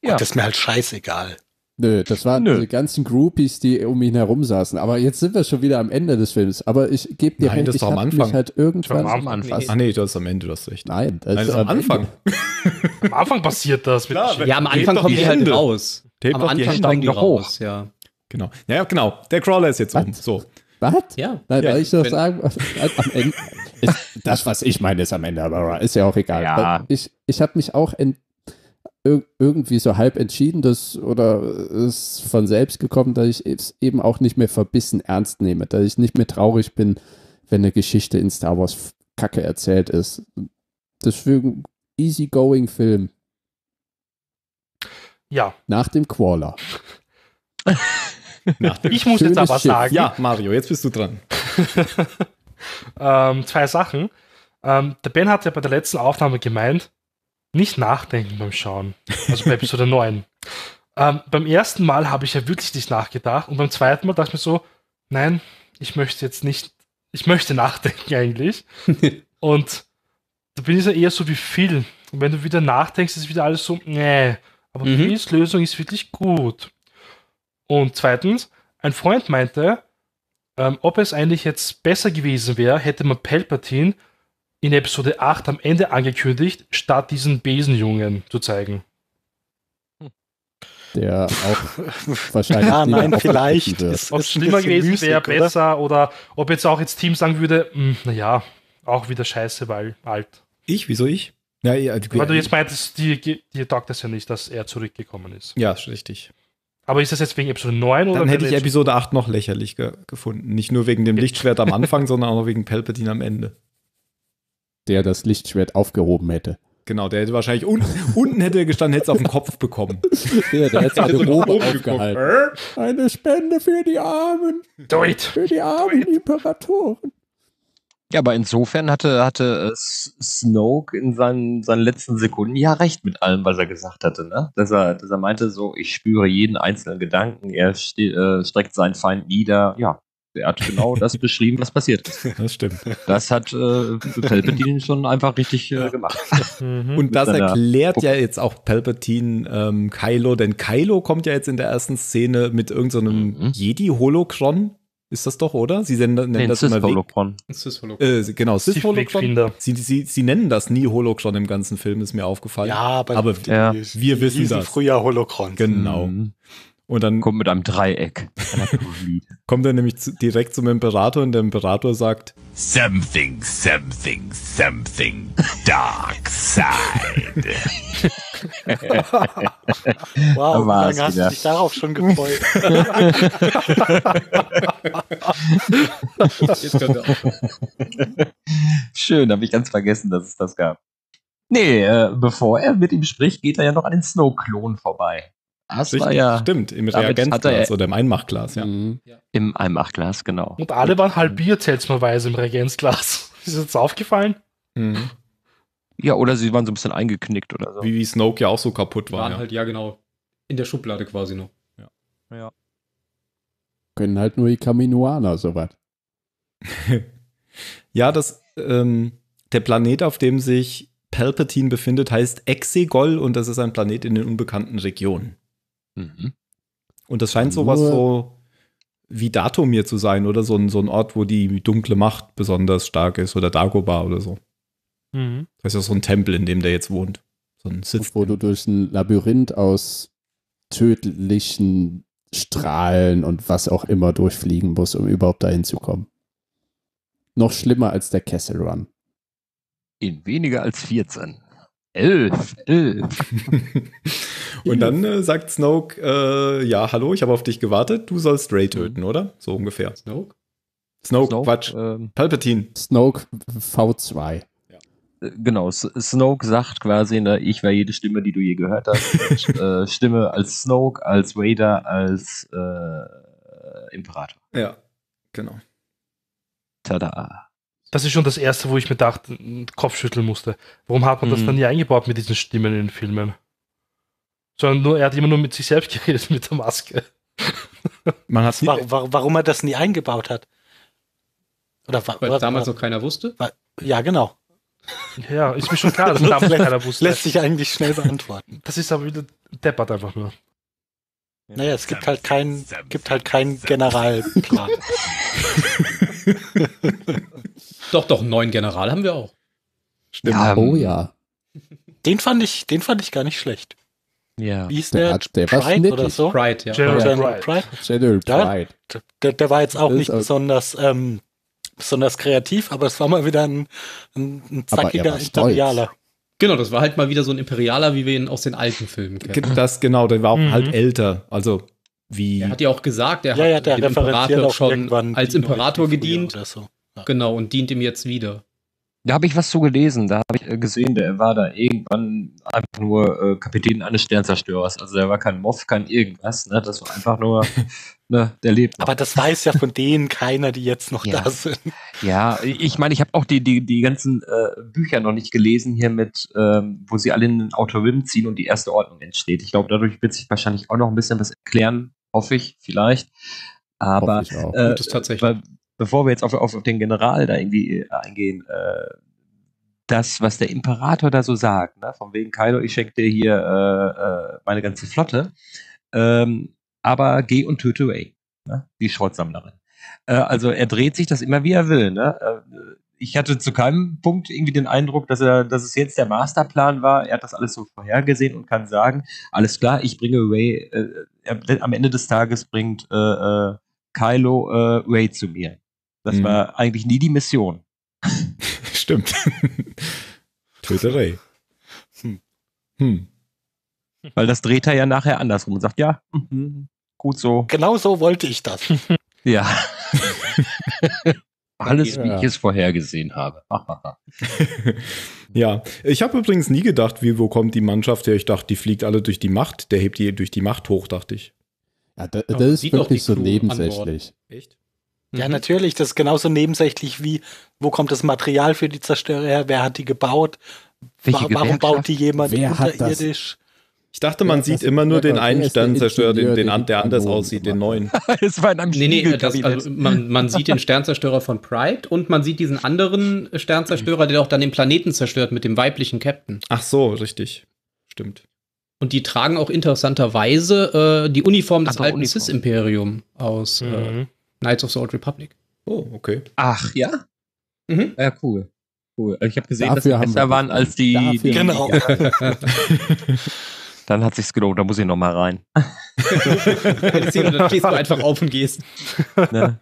Ja. Und das ist mir halt scheißegal. Nö, das waren Nö. die ganzen Groupies, die um ihn herum saßen. Aber jetzt sind wir schon wieder am Ende des Films. Aber ich gebe dir Nein, recht, das ich doch am Anfang. mich halt irgendwann... Am Anfang. Ach nee, das ist am Ende, du hast recht. Nein, das, Nein, das ist am Anfang. Am Anfang passiert das. Mit Klar, Ja, am Anfang kommen die die halt Hände. raus. Hebt Am Anfang steigen die doch hoch. raus, ja. Genau. Ja, genau. Der Crawler ist jetzt Was? oben. So. Was? Ja. Nein, Ja, weil ich doch sagen, am Ende, ist, das, was ich meine, ist am Ende, aber ist ja auch egal. Ja. Ich, ich habe mich auch ent, ir- irgendwie so halb entschieden, dass, oder es von selbst gekommen, dass ich es eben auch nicht mehr verbissen ernst nehme, dass ich nicht mehr traurig bin, wenn eine Geschichte in Star Wars Kacke erzählt ist. Deswegen easygoing-Film Ja, nach dem Qualler. Nach dem ich muss jetzt aber Schiff. sagen, ja, Mario, jetzt bist du dran. ähm, zwei Sachen. Ähm, der Ben hat ja bei der letzten Aufnahme gemeint, nicht nachdenken beim Schauen. Also bei Episode 9. Ähm, beim ersten Mal habe ich ja wirklich nicht nachgedacht und beim zweiten Mal dachte ich mir so, nein, ich möchte jetzt nicht, ich möchte nachdenken eigentlich. und da bin ich so eher so wie Phil. Und wenn du wieder nachdenkst, ist wieder alles so, nee. Aber Mhm. Phils Lösung ist wirklich gut. Und zweitens, ein Freund meinte, ähm, ob es eigentlich jetzt besser gewesen wäre, hätte man Palpatine in Episode 8 am Ende angekündigt, statt diesen Besenjungen zu zeigen. Der auch wahrscheinlich Ja, niemand nein, vielleicht. Ob es schlimmer gewesen wäre, besser oder ob jetzt auch jetzt Team sagen würde, "Hm, naja, auch wieder scheiße, weil alt. Ich? Wieso ich? Ja, ja, die- Weil du jetzt meintest, die, die taugt das ja nicht, dass er zurückgekommen ist. ja, ist richtig. Aber ist das jetzt wegen Episode 9 oder Dann hätte ich Episode 8 noch lächerlich ge gefunden. Nicht nur wegen dem Lichtschwert am Anfang, sondern auch noch wegen Palpatine am Ende. Der das Lichtschwert aufgehoben hätte. Genau, der hätte wahrscheinlich un unten hätte er gestanden, hätte es auf den Kopf bekommen. Der, der hätte seine so Robe oben aufgehalten. Eine Spende für die Armen, Do it! für die armen Imperatoren. Ja, aber insofern hatte, hatte äh, Snoke in seinen, seinen letzten Sekunden ja recht mit allem, was er gesagt hatte, ne? Dass er, dass er meinte, so, ich spüre jeden einzelnen Gedanken, er ste äh, streckt seinen Feind nieder. Ja, er hat genau das beschrieben, was passiert ist. Das stimmt. Das hat äh, Palpatine schon einfach richtig äh, gemacht. Mhm. Und das erklärt ja jetzt auch Palpatine ähm, Kylo, denn Kylo kommt ja jetzt in der ersten Szene mit irgendeinem Mhm. Jedi-Holokron. Ist das doch, oder? Sie nennen, nennen Nee, das immer. Holocron. Das ist Holo- Äh, genau, Sith Sith-Holokron. Wegfinder. Sie, sie, sie nennen das nie Holokron im ganzen Film, ist mir aufgefallen. Ja, aber, Aber die- ja, wir die wissen das. früher Holocron. Genau. Mhm. Und dann Kommt mit einem Dreieck. Kommt er nämlich zu, direkt zum Imperator und der Imperator sagt, Something, something, something. Dark side. Wow, wie lange hast wieder. du dich darauf schon gefreut? Schön, habe ich ganz vergessen, dass es das gab. Nee, äh, bevor er mit ihm spricht, geht er ja noch an den Snow-Klon vorbei. Das war ja stimmt, im Reagenzglas er- oder im Einmachglas, ja. Mhm. im Einmachglas, genau. Und alle waren halbiert seltsamerweise im Reagenzglas. Ist das jetzt aufgefallen? Mhm. Ja, oder sie waren so ein bisschen eingeknickt oder so. Wie, wie Snoke ja auch so kaputt war. Waren Ja. halt, ja genau, in der Schublade quasi noch. Können halt nur die Kaminoaner sowas. Ja, das, ähm, der Planet, auf dem sich Palpatine befindet, heißt Exegol und das ist ein Planet in den unbekannten Regionen. Mhm. Und das scheint sowas so wie Datumir zu sein oder so ein, so ein Ort, wo die dunkle Macht besonders stark ist oder Dagobah oder so. Mhm. Das ist ja so ein Tempel, in dem der jetzt wohnt. So ein Sith. Wo du durch ein Labyrinth aus tödlichen Strahlen und was auch immer durchfliegen musst, um überhaupt dahin zu kommen. Noch schlimmer als der Kessel Run. In weniger als 14. Elf, elf. und dann äh, sagt Snoke, äh, ja, hallo, ich habe auf dich gewartet, du sollst Ray töten, oder? So ungefähr. Snoke? Snoke, Snoke, Quatsch. ähm, Palpatine. Snoke V2. äh, genau, S Snoke sagt quasi, ne, ich wäre jede Stimme, die du je gehört hast. äh, Stimme als Snoke, als Vader, als äh, Imperator. Ja, genau. Tada. Das ist schon das erste, wo ich mir dachte, n- Kopf schütteln musste. Warum hat man das Mhm. dann nie eingebaut mit diesen Stimmen in den Filmen? Sondern nur, er hat immer nur mit sich selbst geredet mit der Maske. Man hat War, war, warum er das nie eingebaut hat? Oder wa- Weil wa- damals noch keiner wusste. Ja, genau. Ja, ist mir schon klar, dass damals keiner wusste. Lässt sich eigentlich schnell beantworten. Das ist aber wieder deppert einfach nur. Naja, es gibt halt keinen, gibt halt keinen Generalplan. Doch, doch, einen neuen General haben wir auch. Stimmt. Ja, Oh ja. Den fand ich, den fand ich gar nicht schlecht. Ja. Wie hieß Der der? hat- der war Pride oder so? Pride, ja. General General Pride. Pride. General Ja. Pride. Der, der war jetzt auch Das nicht besonders, ähm, besonders kreativ, aber es war mal wieder ein, ein, ein er zackiger. Imperialer. Genau, das war halt mal wieder so ein Imperialer, wie wir ihn aus den alten Filmen kennen. Das genau, der war auch Mhm. halt älter. Also wie. Er hat ja auch gesagt, er Ja, ja, hat der dem Imperator auch schon als Imperator gedient. Oder Genau, und dient ihm jetzt wieder. Da habe ich was zu gelesen. Da habe ich äh, gesehen, der war da irgendwann einfach nur äh, Kapitän eines Sternzerstörers. Also der war kein Moff, kein irgendwas. Ne? Das war einfach nur, ne, der lebt. noch. Aber das weiß ja von denen keiner, die jetzt noch Ja. da sind. Ja, ich meine, ich habe auch die, die, die ganzen äh, Bücher noch nicht gelesen hier mit, ähm, wo sie alle in den Outer Rim ziehen und die erste Ordnung entsteht. Ich glaube, dadurch wird sich wahrscheinlich auch noch ein bisschen was erklären, hoffe ich, vielleicht. Aber Hoffe ich auch. äh, Gutes tatsächlich. weil, bevor wir jetzt auf, auf den General da irgendwie äh, eingehen, äh, das, was der Imperator da so sagt, ne? von wegen Kylo, ich schenke dir hier äh, äh, meine ganze Flotte, ähm, aber geh und töte Ray, ne? die Schrottsammlerin. Äh, also er dreht sich das immer wie er will. Ne? Äh, ich hatte zu keinem Punkt irgendwie den Eindruck, dass er, dass es jetzt der Masterplan war. Er hat das alles so vorhergesehen und kann sagen, alles klar, ich bringe Ray, äh, am Ende des Tages bringt Kylo äh, Ray zu mir. Das Mhm. war eigentlich nie die Mission. Stimmt. Töterei. Hm. Hm. Weil das dreht er ja nachher andersrum und sagt, ja, mhm, gut so. Genau so wollte ich das. Ja. Alles, wie Ja. ich es vorhergesehen habe. Ja, ich habe übrigens nie gedacht, wie, wo kommt die Mannschaft her? Ich dachte, die fliegt alle durch die Macht. Der hebt die durch die Macht hoch, dachte ich. Ja, da, Ja, das ist sieht doch wirklich so nebensächlich. Echt? Ja, Mhm. natürlich, das ist genauso nebensächlich wie, wo kommt das Material für die Zerstörer her? Wer hat die gebaut? Welche Wa warum baut die jemand Wer hat das- unterirdisch? Ich dachte, man Ja, sieht das- immer nur den einen Sternzerstörer, den, den, der an- die der anders aussieht, den neuen. es war in einem Nee, nee, das, also man, man sieht den Sternzerstörer von Pride und man sieht diesen anderen Sternzerstörer, der auch dann den Planeten zerstört mit dem weiblichen Captain. Ach so, richtig. Stimmt. Und die tragen auch interessanterweise äh, die Uniform des Andere alten. Cis-Imperium aus äh, Mhm. Knights of the Old Republic. Oh, okay. Ach, ja? Mhm. Ja, cool. Cool. Also Ich habe gesehen, Dafür dass die besser waren als die. Dafür die Genau. Dann hat sich's gelohnt, da muss ich noch mal rein. Eine Szene, da stehst du einfach auf und gehst. ne?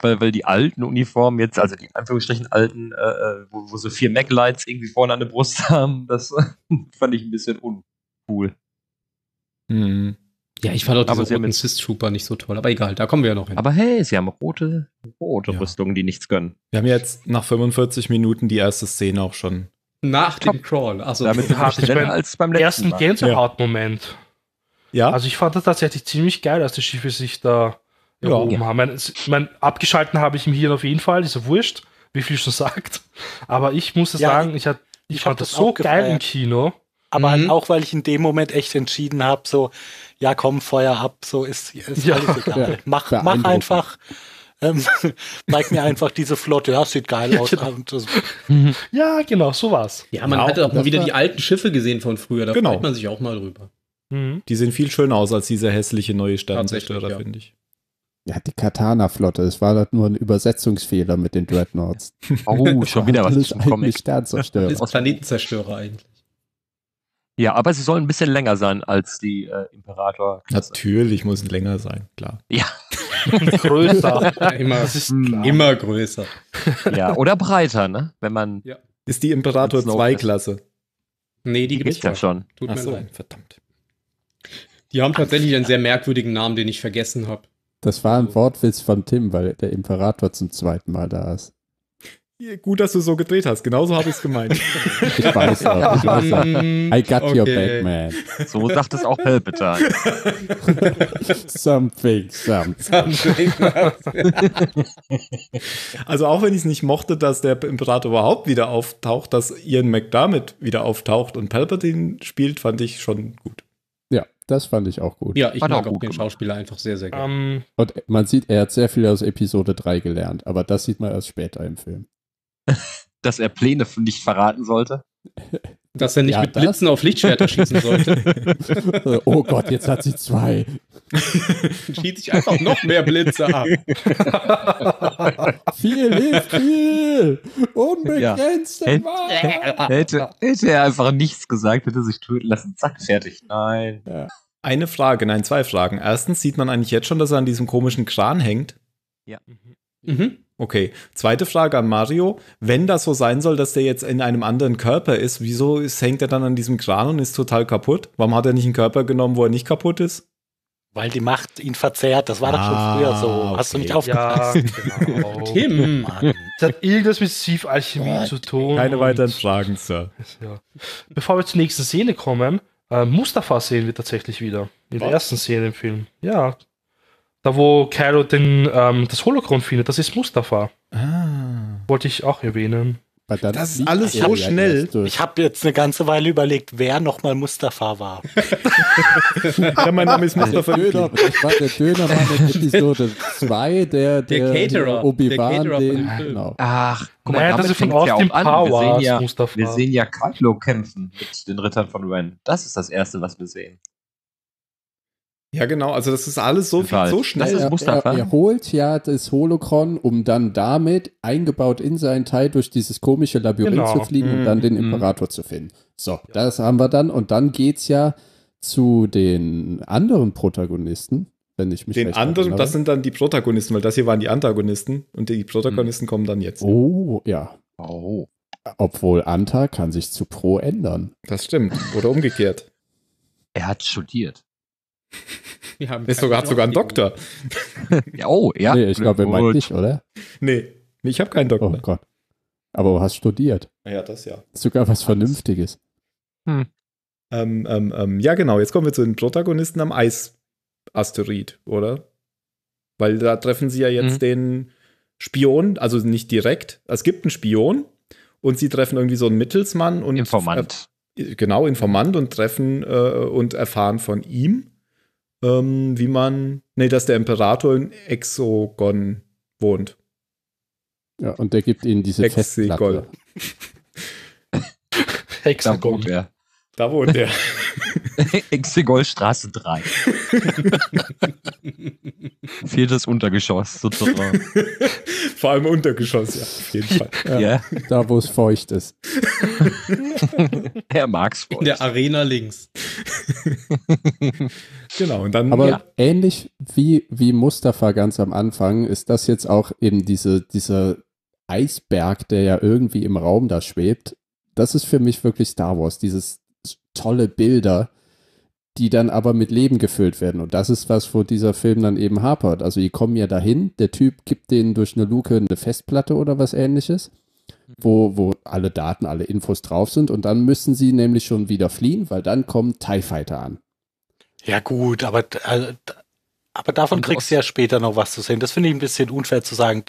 weil, weil die alten Uniformen jetzt, also die in Anführungsstrichen alten, äh, äh, wo, wo so vier Maglights irgendwie vorne an der Brust haben, das fand ich ein bisschen uncool. Hm. Ja, ich fand auch Aber diese roten Cis-Trooper nicht so toll. Aber egal, da kommen wir ja noch hin. Aber hey, sie haben rote, rote Ja. Rüstungen, die nichts können. Wir haben jetzt nach 45 Minuten die erste Szene auch schon. Nach dem Crawl. Also, Damit schneller beim als beim letzten Ersten Mal. Gänsehaut-Moment. Ja, Also ich fand das tatsächlich ziemlich geil, als die Schiffe sich da Ja. erhoben Ja. haben. Mein, mein, abgeschalten habe ich im Hirn auf jeden Fall, ist ja wurscht, wie viel schon sagt. Aber ich muss Ja, sagen, ich, ich, ich fand das das so geil im. Kino. Aber Mhm. halt auch, weil ich in dem Moment echt entschieden habe, so, ja komm, Feuer ab, so ist, ist Ja. alles egal. Ja, mach, mach einfach, ähm, zeig mir einfach diese Flotte, ja, sieht geil aus. Genau. Das, Ja, genau, so war's. ja, man Ja, hatte auch mal das wieder war- die alten Schiffe gesehen von früher. Da Genau. freut man sich auch mal drüber. Mhm. die sehen viel schöner aus als dieser hässliche neue Sternzerstörer, ja. finde ich. Ja, die Katana-Flotte. Es war halt nur ein Übersetzungsfehler mit den Dreadnoughts. Oh, schon wieder was Alles eigentlich. Sternzerstörer. Das ist Planetenzerstörer eigentlich. Ja, aber sie sollen ein bisschen länger sein als die äh, Imperator. Natürlich muss es länger sein, klar. Ja, Größer. Ja, immer, Das ist Hm. klar. immer größer. ja. Oder breiter, ne? Wenn man. Ist die Imperator Snow 2 ist- Klasse? Nee, die Die gibt's gibt's ja nicht. schon. Tut Ach mir so, leid. verdammt. Die haben tatsächlich einen sehr merkwürdigen Namen, den ich vergessen habe. Das war ein Wortwitz von Tim, weil der Imperator zum zweiten Mal da ist. Gut, dass du so gedreht hast. Genauso habe ich es gemeint. Ich weiß auch, ich weiß auch. I got your back, man. So sagt es auch Palpatine. Something, something. Also auch wenn ich es nicht mochte, dass der Imperator überhaupt wieder auftaucht, dass Ian McDermott wieder auftaucht und Palpatine spielt, fand ich schon gut. Ja, das fand ich auch gut. Ja, ich Hat mag auch auch gut den gemacht. Schauspieler einfach sehr, sehr gerne. ähm, Und man sieht, er hat sehr viel aus Episode 3 gelernt, aber das sieht man erst später im Film. Dass er Pläne nicht verraten sollte. Dass er nicht Ja, mit das- Blitzen auf Lichtschwerter schießen sollte. oh Gott, jetzt hat sie zwei. Schießt sich einfach noch mehr Blitze ab. Viel hilft viel. Unbegrenzte Ja. Macht. Hätte, hätte er einfach nichts gesagt, hätte sich töten lassen. Zack, fertig. Nein. Eine Frage, nein, zwei Fragen. Erstens sieht man eigentlich jetzt schon, dass er an diesem komischen Kran hängt. Mhm. Okay. Zweite Frage an Mario. Wenn das so sein soll, dass der jetzt in einem anderen Körper ist, wieso ist, hängt er dann an diesem Kran und ist total kaputt? Warum hat er nicht einen Körper genommen, wo er nicht kaputt ist? Weil die Macht ihn verzehrt. Das war doch schon Ah, früher so. Hast du okay. nicht aufgepasst? Ja, genau. Tim! Mann. Das hat irgendwas mit Sieve-Alchemie zu tun. Keine weiteren Fragen, Sir. Ja. Bevor wir zur nächsten Szene kommen, äh, Mustafa sehen wir tatsächlich wieder. In der Was? ersten Szene im Film. Ja. Da, wo Cairo den, ähm, das Holocron findet, das ist Mustafa. Ah. Wollte ich auch erwähnen. Das ist alles so ja schnell. Ich habe jetzt eine ganze Weile überlegt, wer nochmal Mustafa war. Ja, mein Name ist Der Mustafa Döner, das war der Dönermann in Episode 2, der, der, Der Caterer. Obi-Wan, den, genau. Ach, guck Naja, mal, das damit ist von ja Austin auch an. Wir Powers, sehen ja, Mustafa. wir sehen ja Kylo kämpfen mit den Rittern von Ren. Das ist das Erste, was wir sehen. Ja, genau. Also, das ist alles so, viel, so Das schnell. ist er. Er, er holt ja das Holocron, um dann damit eingebaut in seinen Teil durch dieses komische Labyrinth Genau. zu fliegen und Mhm. dann den Mhm. Imperator zu finden. So, das haben wir dann. Und dann geht's ja zu den anderen Protagonisten, wenn ich mich Den recht anderen, erinnere. das sind dann die Protagonisten, weil das hier waren die Antagonisten und die Protagonisten kommen dann jetzt. Oh, ja. Oh. Obwohl Anta kann sich zu Pro ändern. Das stimmt. Oder umgekehrt. Er hat studiert. Wir haben Ist sogar, hat sogar einen. Doktor. Ja, oh, ja. nee, ich glaube, er meint nicht, oder? Nee, ich habe keinen Oh Doktor. Gott. Aber du hast studiert. Ja, das ja. Sogar was Vernünftiges. Ähm, ähm, ähm, ja, genau. Jetzt kommen wir zu den Protagonisten am Eisasteroid, oder? Weil da treffen sie ja jetzt Mhm. den Spion, also nicht direkt. Es gibt einen Spion und sie treffen irgendwie so einen Mittelsmann und Informant. Äh, genau, Informant und treffen äh, und erfahren von ihm, ähm, wie man, nee, dass der Imperator in Exogon wohnt. Ja, und der gibt ihnen diese Exegol. Festplatte. Da Hexagon. wohnt er. Da wohnt er. Exegolstraße 3. Viertes Untergeschoss sozusagen. Vor allem Untergeschoss, ja, auf jeden Fall. Ja, ja. Da, wo es feucht ist. Er mag's In wohl. der Arena links. Genau, und dann Aber Ja. ähnlich wie, wie Mustafa ganz am Anfang ist das jetzt auch eben diese, dieser Eisberg, der ja irgendwie im Raum da schwebt. Das ist für mich wirklich Star Wars, dieses tolle Bilder, die dann aber mit Leben gefüllt werden. Und das ist was, wo dieser Film dann eben hapert. Also die kommen ja dahin, der Typ gibt denen durch eine Luke eine Festplatte oder was ähnliches, wo, wo alle Daten, alle Infos drauf sind. Und dann müssen sie nämlich schon wieder fliehen, weil dann kommen TIE Fighter an. Ja, gut, aber, äh, aber davon Und kriegst du ja später noch was zu sehen. Das finde ich ein bisschen unfair zu sagen,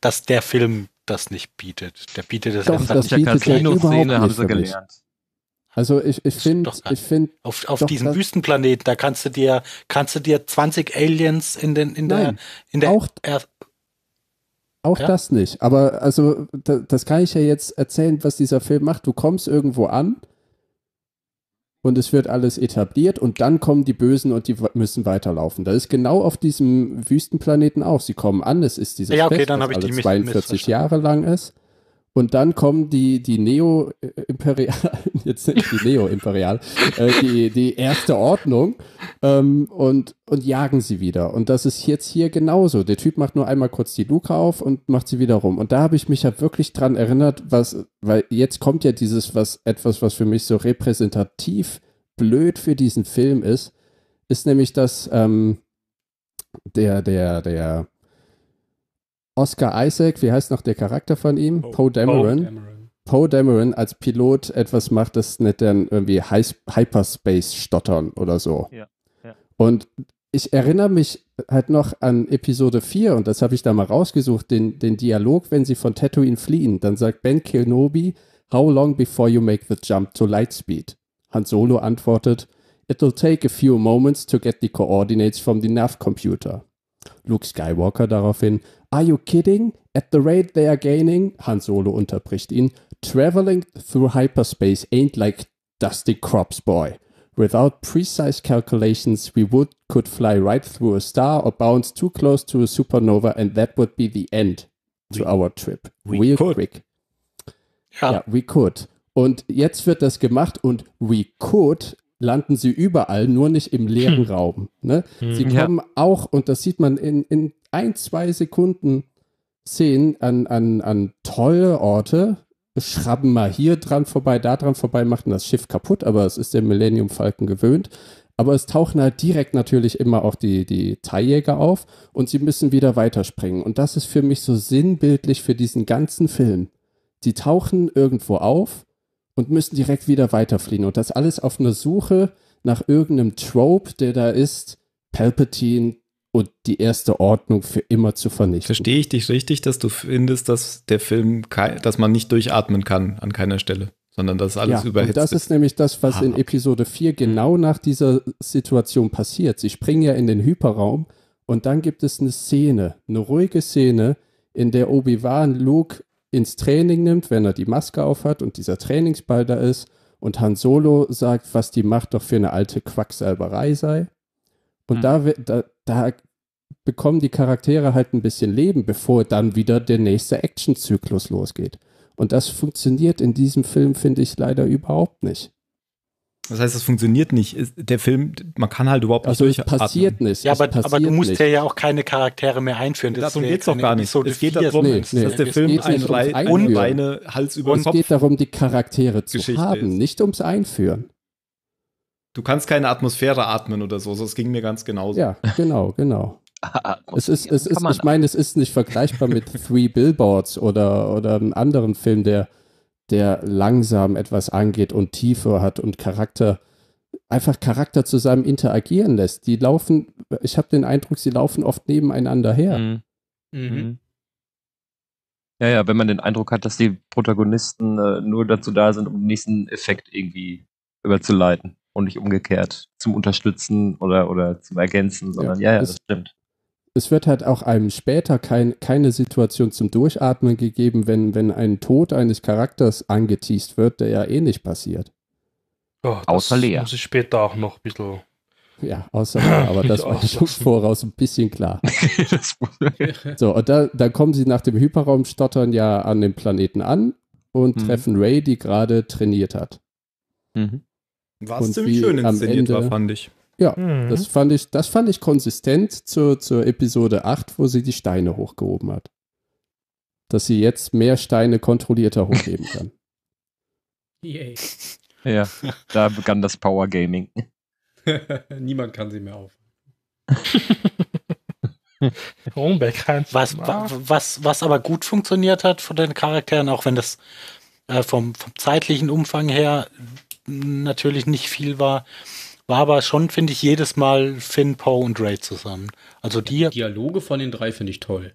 dass der Film das nicht bietet. Der bietet es Doch, einfach das Das nicht. der bietet ja Casino-Szene überhaupt haben sie gelernt. Also ich, ich finde, ich finde, Auf, auf diesem Wüstenplaneten, da kannst du dir, kannst du dir 20 Aliens in den, in der, Nein, in der, auch- auch Ja? das nicht. Aber also da, das kann ich ja jetzt erzählen, was dieser Film macht. Du kommst irgendwo an und es wird alles etabliert und dann kommen die Bösen und die müssen weiterlaufen. Das ist genau auf diesem Wüstenplaneten auch. Sie kommen an, es ist dieses Ja, okay, Fest, dann das ich alle die mich 42 missverstanden. Jahre lang ist. Und dann kommen die, die Neo-Imperial, jetzt nicht die Neo-Imperial, äh, die, die erste Ordnung ähm, und, und jagen sie wieder. Und das ist jetzt hier genauso. Der Typ macht nur einmal kurz die Luke auf und macht sie wieder rum. Und da habe ich mich ja wirklich dran erinnert, was, weil jetzt kommt ja dieses, was, etwas, was für mich so repräsentativ blöd für diesen Film ist, ist nämlich, dass ähm, der, der, der Oscar Isaac, wie heißt noch der Charakter von ihm? Poe Dameron. Cameron. Poe Dameron als Pilot etwas macht, das nicht dann irgendwie Hy Hyperspace stottern oder so. Ja, ja. Und ich erinnere mich halt noch an Episode 4 und das habe ich da mal rausgesucht, den, den Dialog, wenn sie von Tatooine fliehen. Dann sagt Ben Kenobi, How long before you make the jump to Lightspeed? Han Solo antwortet, It'll take a few moments to get the coordinates from the nav computer. Luke Skywalker daraufhin, Are you kidding? At the rate they are gaining, Han Solo unterbricht ihn, Traveling through hyperspace ain't like dusty crops, boy. Without precise calculations, we would could fly right through a star or bounce too close to a supernova, and that would be the end to our trip. we Real could. quick. ja, Ja, we could. Und jetzt wird das gemacht und we could landen sie überall, nur nicht im leeren Raum. Ne? Sie Ja. kommen auch, und das sieht man in, in ein, zwei Sekunden Szenen an, an, an tolle Orte, schrabben mal hier dran vorbei, da dran vorbei, machten das Schiff kaputt, aber es ist der Millennium Falcon gewöhnt. Aber es tauchen halt direkt natürlich immer auch die, die Teiljäger auf und sie müssen wieder weiterspringen. Und das ist für mich so sinnbildlich für diesen ganzen Film. Die tauchen irgendwo auf und müssen direkt wieder weiterfliehen. Und das alles auf einer Suche nach irgendeinem Trope, der da ist, Palpatine und die erste Ordnung für immer zu vernichten. Verstehe ich dich richtig, dass du findest, dass der Film, dass man nicht durchatmen kann an keiner Stelle, sondern dass alles ja, überhitzt und das ist nämlich das, was Ah, in. Episode 4 genau nach dieser Situation passiert. Sie springen ja in den Hyperraum und dann gibt es eine Szene, eine ruhige Szene, in der Obi-Wan Luke ins Training nimmt, wenn er die Maske aufhat und dieser Trainingsball da ist und Han Solo sagt, was die Macht doch für eine alte Quacksalberei sei. Und Hm. da, da, da bekommen die Charaktere halt ein bisschen Leben, bevor dann wieder der nächste Actionzyklus losgeht. Und das funktioniert in diesem Film, finde ich, leider überhaupt nicht. Das heißt, es funktioniert nicht. Ist- Der Film, man kann halt überhaupt Also nicht es passiert nicht. Ja, es aber, aber du musst nicht. ja auch keine Charaktere mehr einführen. Das Darum wäre geht's doch gar nicht. Episode Es geht 4 darum, Nee, nee. dass der es Film geht nicht eine ums Rei- Einführen. reine Hals über es Kopf. geht darum, die Charaktere zu Geschichte haben, ist. nicht ums Einführen. Du kannst keine Atmosphäre atmen oder so. Das ging mir ganz genauso. Ja, genau, genau. Es ist, es ist, Kann man ich meine, es ist nicht vergleichbar mit Three Billboards oder, oder einem anderen Film, der, der langsam etwas angeht und Tiefe hat und Charakter, einfach Charakter zusammen interagieren lässt. Die laufen, ich habe den Eindruck, sie laufen oft nebeneinander her. Mhm. Mhm. Mhm. Ja, ja, wenn man den Eindruck hat, dass die Protagonisten äh, nur dazu da sind, um den nächsten Effekt irgendwie überzuleiten und nicht umgekehrt zum Unterstützen oder, oder zum Ergänzen, sondern ja, ja, es- das stimmt. Es wird halt auch einem später kein, keine Situation zum Durchatmen gegeben, wenn, wenn ein Tod eines Charakters angeteased wird, der ja eh nicht passiert. Ja, das Außer Lea. muss ich später auch noch ein bisschen. Ja, außer, aber das war schon voraus ein bisschen klar. So, und da, da kommen sie nach dem Hyperraum stottern ja an dem Planeten an und Mhm. treffen Ray, die gerade trainiert hat. mhm. Was ziemlich schön inszeniert Ende- war, fand ich. Ja, Mhm. das fand ich, das fand ich konsistent zur, zur Episode 8, wo sie die Steine hochgehoben hat. Dass sie jetzt mehr Steine kontrollierter hochheben kann. Yay. Ja, da begann das Power Gaming. Niemand kann sie mehr auf. Heinz. Was, wa- was, was aber gut funktioniert hat von den Charakteren, auch wenn das äh, vom, vom zeitlichen Umfang her natürlich nicht viel war, war aber schon, finde ich, jedes Mal Finn, Poe und Ray zusammen. Also die, Dialoge von den drei finde ich toll.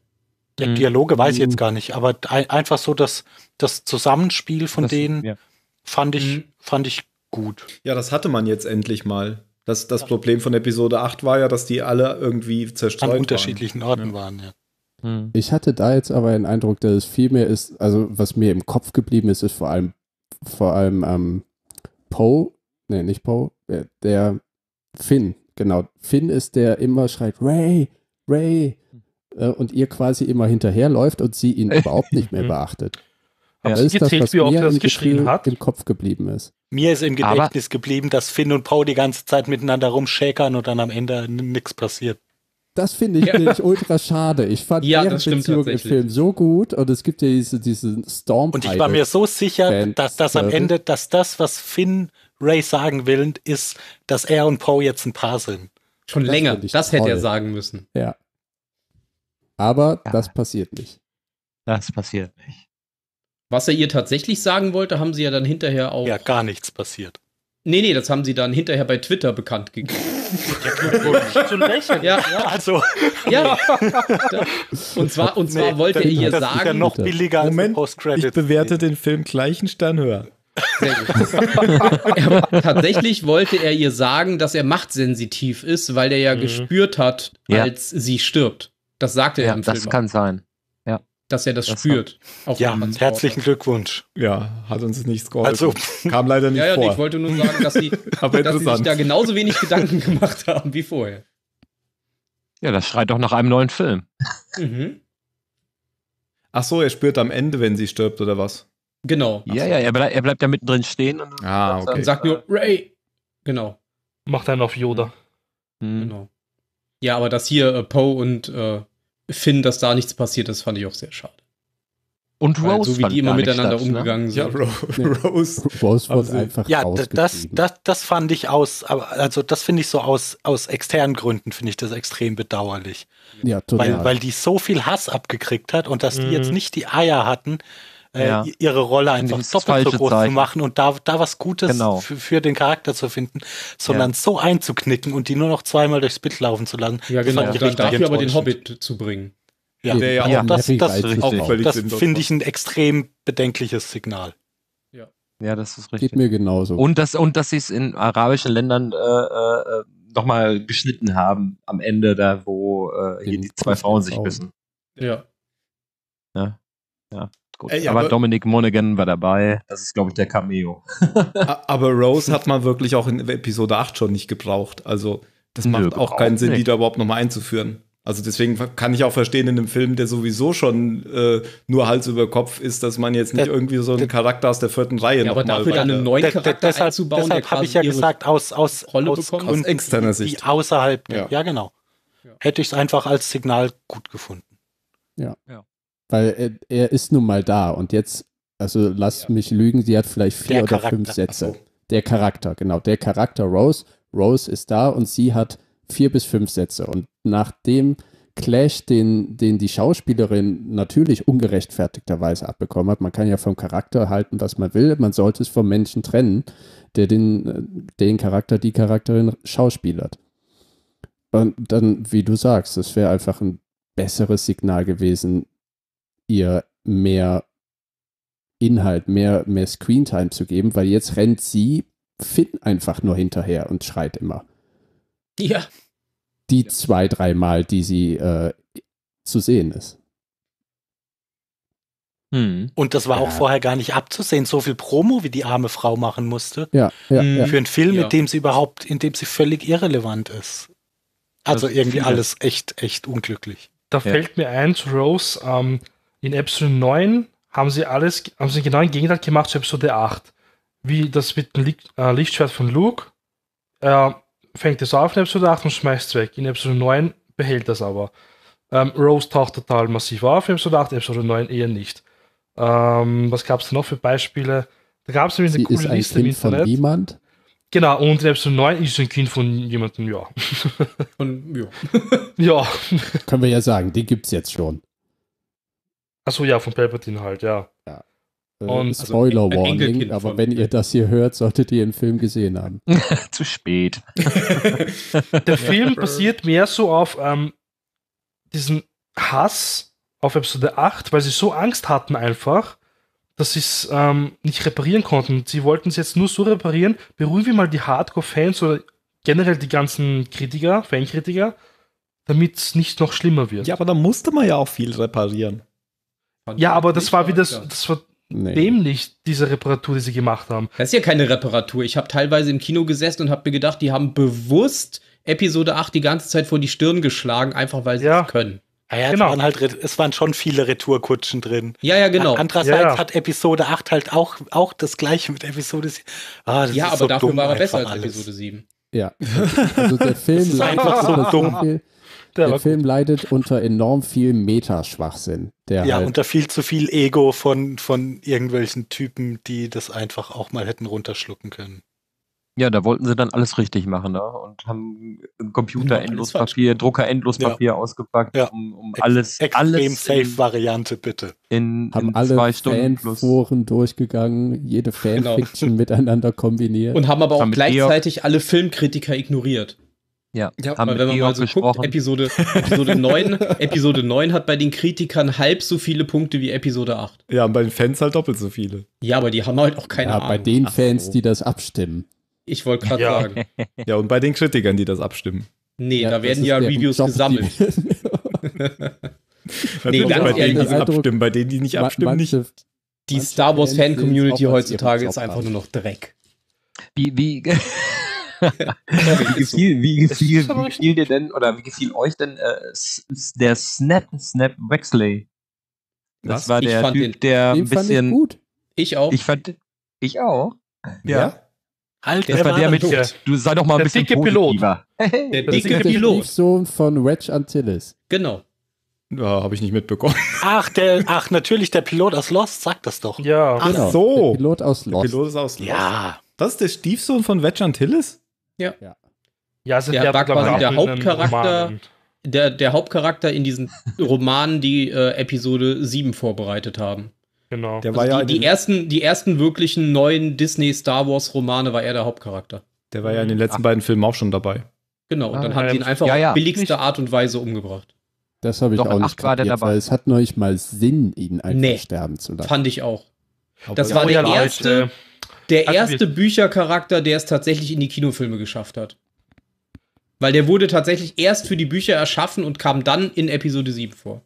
ja, Mhm. Dialoge weiß ich Mhm. jetzt gar nicht, aber ein, einfach so das, das Zusammenspiel von Das- denen ja. fand ich, Mhm. fand ich gut. Ja, das hatte man jetzt endlich mal. Das, das Problem von Episode 8 war ja, dass die alle irgendwie zerstreut An waren. unterschiedlichen Orten Ja. waren, ja. Mhm. Ich hatte da jetzt aber den Eindruck, dass es viel mehr ist, also was mir im Kopf geblieben ist, ist vor allem, vor allem ähm, Poe, nee, nicht Poe, der Finn, genau. Finn ist der immer schreit, Ray, Ray, äh, und ihr quasi immer hinterherläuft und sie ihn überhaupt nicht mehr Mhm. beachtet. Das Sie ist das, gezählt, was wie oft mir er das im geschrien hat? im Kopf geblieben ist. Mir ist im Aber- Gedächtnis geblieben, dass Finn und Poe die ganze Zeit miteinander rumschäkern und dann am Ende nichts passiert. Das finde ich Ja. nämlich ultra schade. Ich fand Ja, deren das Beziehung im. Film so gut und es gibt ja diese, diese Storm. Und ich war mir so sicher, Fans dass das am. Ende, dass das, was Finn Ray sagen will, ist, dass er und Poe jetzt ein Paar sind. Schon Das länger. Das hätte er toll. sagen müssen. Ja. Aber Ja. das passiert nicht. Das passiert nicht. Was er ihr tatsächlich sagen wollte, haben sie ja dann hinterher auch. Ja, gar nichts passiert. Nee, nee, das haben sie dann hinterher bei Twitter bekannt gegeben. Ja. also. ja. Und zwar, und zwar nee, wollte er ihr ist ja sagen. noch billiger als Moment, Post-Credit. Ich bewerte den Film gleich einen Stern höher. Sehr gut. Aber tatsächlich wollte er ihr sagen, dass er machtsensitiv ist, weil er ja Mhm. gespürt hat, Ja. als sie stirbt. Das sagte er Ja, im das Film. auch, kann sein. dass er das, das spürt. Auf Ja, herzlichen Glückwunsch. Ja, hat uns nicht geholfen. Also, Kam leider nicht Ja, ja, nee, vor. ich wollte nur sagen, dass sie, Aber dass sie sich da genauso wenig Gedanken gemacht haben wie vorher. Ja, das schreit doch nach einem neuen Film. Mhm. Ach so, er spürt am Ende, wenn sie stirbt oder was? Genau. Ja, ja, er, bleib, er bleibt ja mittendrin stehen. Und Ah, Und okay. sagt nur Ray. Genau, Macht einen auf Yoda. Hm. genau. Ja, aber dass hier äh, Poe und äh, Finn, dass da nichts passiert ist, fand ich auch sehr schade. Und Weil Rose so wie fand die immer miteinander statt, ne? umgegangen Ja, sind. Ro Rose. Rose wurde Also, einfach Ja, das, das, das fand ich aus, aber also das finde ich so aus, aus externen Gründen, finde ich das extrem bedauerlich. ja, total. Weil, weil die so viel Hass abgekriegt hat und dass die Mhm. jetzt nicht die Eier hatten, äh, Ja. ihre Rolle einfach das doppelt so groß zu Zeichen. machen und da, da was Gutes Genau. für, für den Charakter zu finden, sondern so einzuknicken und die nur noch zweimal durchs Bild laufen zu lassen. Ja, Das genau. richtig dafür aber den. Hobbit zu bringen. Ja, Der ja ja auch das, das, das finde ich ein extrem bedenkliches Signal. Ja, das ist richtig. Geht mir genauso. Und dass, und dass sie es in arabischen Ländern äh, äh, nochmal geschnitten haben am Ende, da wo äh, hier die zwei Frauen sich küssen. Ja. Gut. Ey, aber, aber- Dominic Monaghan war dabei. Das ist, glaube ich, der Cameo. Aber Rose hat man wirklich auch in Episode 8 schon nicht gebraucht. Also, das Nö, macht auch keinen Sinn, die nicht. da überhaupt nochmal einzuführen. Also deswegen kann ich auch verstehen in einem Film, der sowieso schon äh, nur Hals über Kopf ist, dass man jetzt nicht Der- irgendwie so einen der- Charakter aus der vierten Reihe Ja, aber noch mal dafür dann einen neuen Charakter deshalb einzubauen, deshalb habe ich ja gesagt, aus, aus, Rolle aus, Aus externer die, Sicht. Die außerhalb, Ja. ja, genau. Ja. Hätte ich es einfach als Signal gut gefunden. Weil er, er ist nun mal da und jetzt, also lass mich lügen, sie hat vielleicht vier Der oder Charakter. fünf Sätze. So. Der Charakter, genau. Der Charakter Rose. Rose ist da und sie hat vier bis fünf Sätze. Und nach dem Clash, den, den die Schauspielerin natürlich ungerechtfertigterweise abbekommen hat, man kann ja vom Charakter halten, was man will, man sollte es vom Menschen trennen, der den, den Charakter, die Charakterin schauspielert. Und dann, wie du sagst, das wäre einfach ein besseres Signal gewesen, ihr mehr Inhalt, mehr, mehr Screentime zu geben, weil jetzt rennt sie Finn einfach nur hinterher und schreit immer. Ja. Die zwei, dreimal, die sie äh, zu sehen ist. Hm. Und das war auch Ja. vorher gar nicht abzusehen, so viel Promo, wie die arme Frau machen musste, Ja, ja, Mhm. ja. für einen Film, Ja. mit dem sie überhaupt, in dem sie völlig irrelevant ist. Also Das irgendwie viele. alles echt, echt unglücklich. Da fällt mir ein Rose, ähm, in Episode 9 haben sie alles, haben sie genau im Gegenteil gemacht zu Episode 8. Wie das mit dem Licht, äh, Lichtschwert von Luke. Er fängt es auf in Episode 8 und schmeißt es weg. In Episode 9 behält das aber. Ähm, Rose taucht total massiv auf in Episode 8, Episode 9 eher nicht. Ähm, was gab es da noch für Beispiele? Da gab es nämlich Sie eine ist coole ein Liste im Kind von Internet. niemand. Genau, und in Episode 9 ist sie ein Kind von jemandem, ja. Und, ja. ja. Können wir ja sagen, die gibt es jetzt schon. Achso, ja, von Palpatine halt, ja. Äh, Und- Spoiler also Warning, aber wenn ihr das hier hört, solltet ihr den Film gesehen haben. Zu spät. Der Film basiert mehr so auf ähm, diesem Hass auf Episode 8, weil sie so Angst hatten einfach, dass sie es ähm, nicht reparieren konnten. Sie wollten es jetzt nur so reparieren, beruhigen wir mal die Hardcore-Fans oder generell die ganzen Kritiker, Fankritiker, damit es nicht noch schlimmer wird. Ja, aber da musste man ja auch viel reparieren. Ja, aber das war wie das, Ja. das war Nee. dämlich, diese Reparatur, die sie gemacht haben. Das ist ja keine Reparatur. Ich habe teilweise im Kino gesessen und habe mir gedacht, die haben bewusst Episode 8 die ganze Zeit vor die Stirn geschlagen, einfach weil sie Ja. es können. Ja, ja, Genau. es, waren halt, es waren schon viele Retourkutschen drin. Ja, ja, genau. Andererseits Ja, ja. hat Episode 8 halt auch, auch das gleiche mit Episode 7. Ah, das Ja, ist aber so dafür war er besser als alles. Episode 7. Ja. Also der Film, ist einfach so dumm. Der der Film leidet unter enorm viel Metaschwachsinn. Der Ja, halt, unter viel zu viel Ego von, von irgendwelchen Typen, die das einfach auch mal hätten runterschlucken können. Ja, da wollten sie dann alles richtig machen, ne? Und haben Computer Alles Endlospapier, Drucker Endlospapier ausgepackt, Ja. um, um Ex- alles, Extrem alles in, Safe-Variante, bitte. in, haben in alle zwei Stunden plus. Fanforen durchgegangen, jede Genau. Fanfiction miteinander kombiniert. Und haben aber auch Haben mit gleichzeitig alle Filmkritiker ignoriert. Ja, Ja, haben mit wenn man mal so gesprochen. guckt, Episode, Episode, 9, Episode 9 hat bei den Kritikern halb so viele Punkte wie Episode 8. Ja, und bei den Fans halt doppelt so viele. Ja, aber die haben halt auch keine ja, Ahnung. bei den Fans, die das abstimmen. Ich wollte gerade Ja. sagen. Ja, und bei den Kritikern, die das abstimmen. Nee, Ja, da werden ja Reviews Job, gesammelt. Natürlich ganz bei denen, die abstimmen, bei denen, die nicht abstimmen, nicht. manche- Die Manche Star Wars Fan Community heutzutage ist einfach nur noch Dreck. Wie, wie, wie gefiel, wie gefiel, ist wie gefiel dir denn, oder wie gefiel euch denn äh, der Snap, Snap Wexley? Das Was? war Ich der Typ, den- der ein fand ich bisschen, gut. Ich auch. ich fand, ich auch. Ja. Halt, Das war der mit, Pilot. du sei doch mal ein Der bisschen dicke Pilot. positiver. der das dicke ist der Pilot. Stiefsohn von Reg Antilles. Genau. Ja, habe ich nicht mitbekommen. Ach, der, ach, natürlich, der Pilot aus Lost sagt das doch. Ja, Ach Genau. so. Der Pilot aus Der Lost. Pilot ist aus Lost. Ja. Das ist der Stiefsohn von Wedge Antilles? Ja, also Der der war hat, glaub ich, quasi auch der Hauptcharakter. Der, der Hauptcharakter in diesen Romanen, die äh, Episode 7 vorbereitet haben. Genau. Der war Also ja die, ersten, die ersten wirklichen neuen Disney Star Wars Romane war er der Hauptcharakter. der war ja in den letzten beiden Filmen auch schon dabei. Genau, und Ah, dann haben ja, sie ihn einfach ja, ja. auf billigste Art und Weise umgebracht. Das habe ich Doch, auch nicht war der kapiert, dabei. weil es hat noch nicht mal Sinn, ihn einfach Nee. sterben zu lassen. Fand ich auch. Das Ja, war Oh der ja, erste, Leute. Der Also erste Büchercharakter, der es tatsächlich in die Kinofilme geschafft hat. Weil der wurde tatsächlich erst für die Bücher erschaffen und kam dann in Episode 7 vor.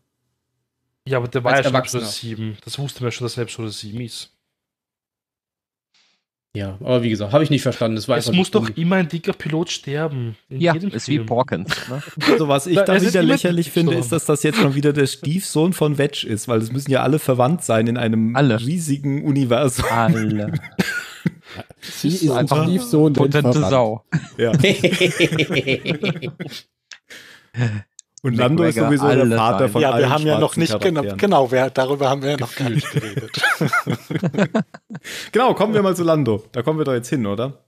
Ja, aber der war als ja schon. Episode 7. Das wusste man schon, dass er in Episode 7 ist. Ja, aber wie gesagt, habe ich nicht verstanden. Das war Es muss doch immer ein dicker Pilot sterben. In Ja, jedem ist wie Film. Porkins. Ne? Also was ich Da- wieder lächerlich so. finde, ist, dass das jetzt schon wieder der Stiefsohn von Wedge ist, weil es müssen ja alle verwandt sein in einem Alle. riesigen Universum. Alle. Sie ist einfach ein Stiefsohn, den Potente. Sau. Ja. Und Lando ist sowieso der Vater von ja, allen wir haben ja noch nicht, genau, genau wir, darüber haben wir ja noch gar nicht geredet. Genau, kommen wir mal zu Lando. Da kommen wir doch jetzt hin, oder?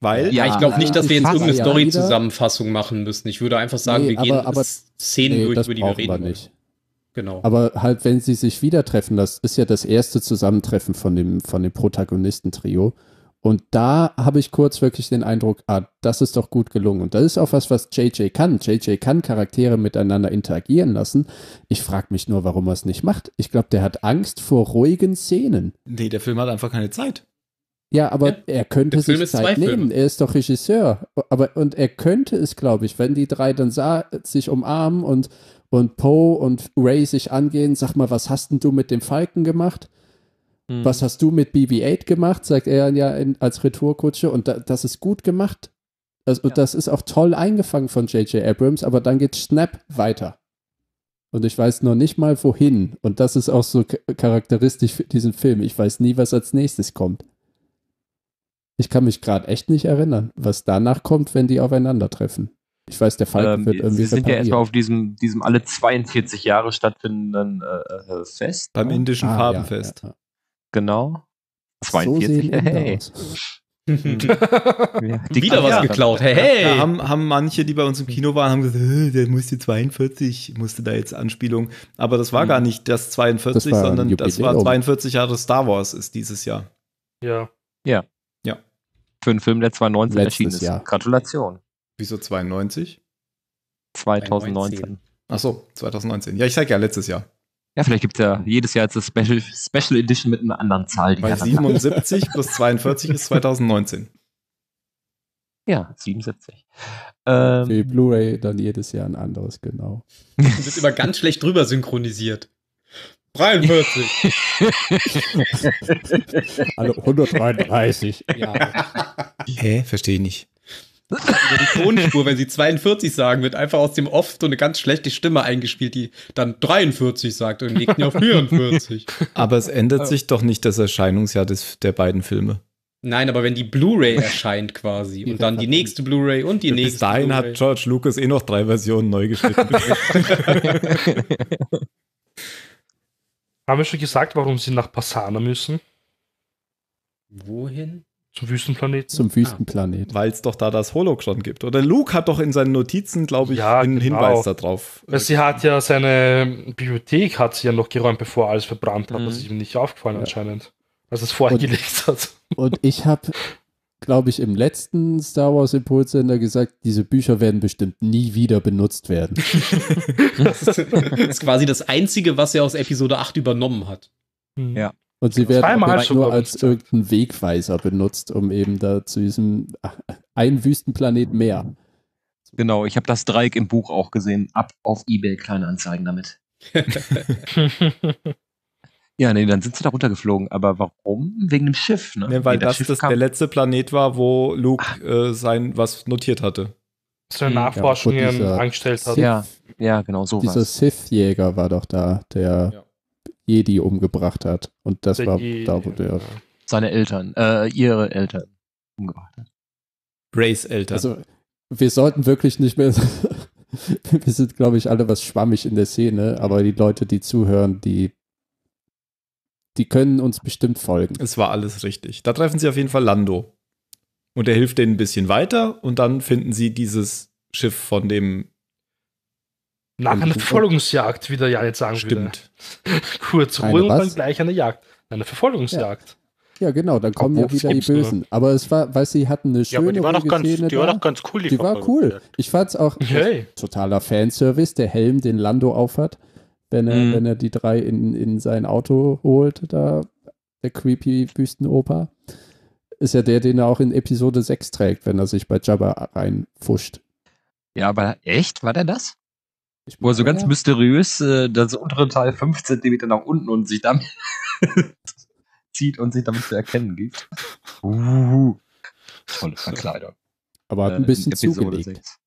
Weil Ja, ich glaube nicht, dass wir jetzt irgendeine Story-Zusammenfassung machen müssen. Ich würde einfach sagen, Nee, wir gehen aber- aber- Szenen Nee, durch, über die wir reden wir nicht. Genau. Aber halt, wenn sie sich wieder treffen, das ist ja das erste Zusammentreffen von dem, von dem Protagonistentrio. Und da habe ich kurz wirklich den Eindruck, ah, das ist doch gut gelungen. Und das ist auch was, was JJ kann. JJ kann Charaktere miteinander interagieren lassen. Ich frage mich nur, warum er es nicht macht. Ich glaube, der hat Angst vor ruhigen Szenen. nee, der Film hat einfach keine Zeit. Ja, aber Ja, er könnte der sich Zeit Filme. nehmen. Er ist doch Regisseur. Aber, und er könnte es, glaube ich, wenn die drei dann sah, sich umarmen und, und Poe und Ray sich angehen, sag mal, was hast denn du mit dem Falken gemacht? Hm. Was hast du mit BB-8 gemacht? Sagt er ja in, als Retourkutsche. Und da, das ist gut gemacht. Also, Und das ist auch toll eingefangen von J.J. Abrams, aber dann geht Snap weiter. Und ich weiß noch nicht mal wohin. Und das ist auch so charakteristisch für diesen Film. Ich weiß nie, was als nächstes kommt. Ich kann mich gerade echt nicht erinnern, was danach kommt, wenn die aufeinandertreffen. Ich weiß, der Falken Ähm, wird irgendwie Sie sind ja erstmal auf diesem, diesem alle 42 Jahre stattfindenden äh, äh, Fest. Beim ne? indischen Ah, Farbenfest. Ja, ja. Genau. So 42, sehen Inder hey. Ja, die Wieder was ja. geklaut. Hey, hey. Da haben, haben manche, die bei uns im Kino waren, haben gesagt, "Äh, der musste 42, musste da jetzt Anspielung. Aber das war Mhm. gar nicht das 42, Das sondern das war Jubiläum. 42 Jahre Star Wars ist dieses Jahr. Ja. Für einen Film, der 2019 Letztes erschienen ist. Jahr. Gratulation. Wieso 92? 2019. Ach so, 2019. Ja, ich sag ja letztes Jahr. Ja, vielleicht gibt es ja jedes Jahr jetzt eine Special, Special Edition mit einer anderen Zahl. Die Weil keiner- 77 plus 42 ist 2019. Ja, 77. Ähm, Für die Blu-ray dann jedes Jahr ein anderes, genau. Das wird immer ganz schlecht drüber synchronisiert. 43. Alle 133. ja. Hä? Verstehe ich nicht. Über die Tonspur, wenn sie 42 sagen, wird einfach aus dem Off so eine ganz schlechte Stimme eingespielt, die dann 43 sagt und legt ihn auf 44. Aber es ändert sich doch nicht das Erscheinungsjahr des, der beiden Filme. Nein, aber wenn die Blu-ray erscheint quasi und dann die nächste Blu-ray und die nächste Bis dahin hat George Lucas eh noch drei Versionen neu geschnitten. Haben wir schon gesagt, warum sie nach Passana müssen? Wohin? Zum Wüstenplaneten? Zum Wüstenplanet. Weil es doch da das Holocron gibt. Oder Luke hat doch in seinen Notizen, glaube ich, Ja, einen genau. Hinweis darauf. Sie hat ja seine Bibliothek hat sie ja noch geräumt, bevor alles verbrannt hat. Mhm. Das ist ihm nicht aufgefallen Ja. anscheinend. Als er es vorgelegt hat. Und ich habe, glaube ich, im letzten Star Wars Impulssender gesagt, diese Bücher werden bestimmt nie wieder benutzt werden. Das ist quasi das Einzige, was er aus Episode 8 übernommen hat. Hm. Ja. Und sie werden sogar nur als irgendein Wegweiser benutzt, um eben da zu diesem ach, ein Wüstenplanet mehr. genau, ich habe das Dreieck im Buch auch gesehen. Ab auf Ebay kleine Anzeigen damit. Ja, nee, dann sind sie da runtergeflogen. Aber warum? Wegen dem Schiff, ne? Ne, weil Nee, das, das kam- der letzte Planet war, wo Luke äh, sein was notiert hatte. Seine Ja, Nachforschungen und dieser- angestellt hat. Ja, ja, genau, Dieser sowas. Sith-Jäger war doch da, der Ja. Jedi umgebracht hat. Und das Der war Jedi, da, wo der. Seine Eltern, äh, ihre Eltern umgebracht hat. Rays Eltern. Also, wir sollten wirklich nicht mehr wir sind, glaube ich, alle was schwammig in der Szene, aber die Leute, die zuhören, die, die können uns bestimmt folgen. Es war alles richtig. Da treffen sie auf jeden Fall Lando. Und er hilft denen ein bisschen weiter und dann finden sie dieses Schiff von dem. Nach einer Verfolgungsjagd, wie der Jan jetzt sagen Stimmt. würde. Kurz Ruhe und dann gleich eine Jagd. Eine Verfolgungsjagd. Ja, genau, dann kommen ja Obwohl, wieder die gibt's nur. Bösen. Aber es war, weil sie hatten eine Ja, schöne aber die war doch ruhige ganz, Szene die war doch ganz cool, die, Die war cool. Ich fand's auch Hey. totaler Fanservice, der Helm, den Lando aufhat, wenn er, Mhm. wenn er die drei in, in sein Auto holt, da, der creepy Wüstenoper. Ist ja der, den er auch in Episode 6 trägt, wenn er sich bei Jabba reinfuscht. Ja, aber echt? War der das? Ich Wo er so ganz ja. mysteriös äh, das untere Teil 5 cm nach unten und sich damit zieht und sich damit zu erkennen gibt. Uh, tolle Verkleidung. Aber hat Äh, ein bisschen Episode zugelegt. 6.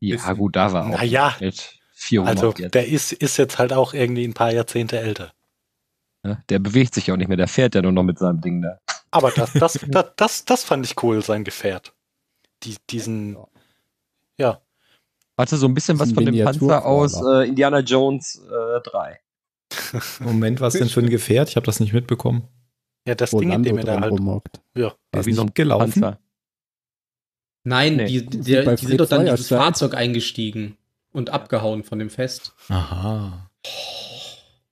Ja, gut, da war auch. Naja, Mit 400 also jetzt. der ist, ist jetzt halt auch irgendwie ein paar Jahrzehnte älter. ne? der bewegt sich ja auch nicht mehr, der fährt ja nur noch mit seinem Ding da. Aber das, das, das, das, das fand ich cool, sein Gefährt. Die, diesen, ja. Hatte so ein bisschen was Ein von dem Panzer aus äh, Indiana Jones äh, 3. Moment, was denn für ein Gefährt? Ich habe das nicht mitbekommen. Ja, das Wo Ding, in dem er da halt. rumhockt. Ja. Der ist wie so ein gelaufen. Panzer. Nein, Nee. die, die, Wie bei die sind doch dann in dieses Feuerstein. Fahrzeug eingestiegen und abgehauen von dem Fest. Aha.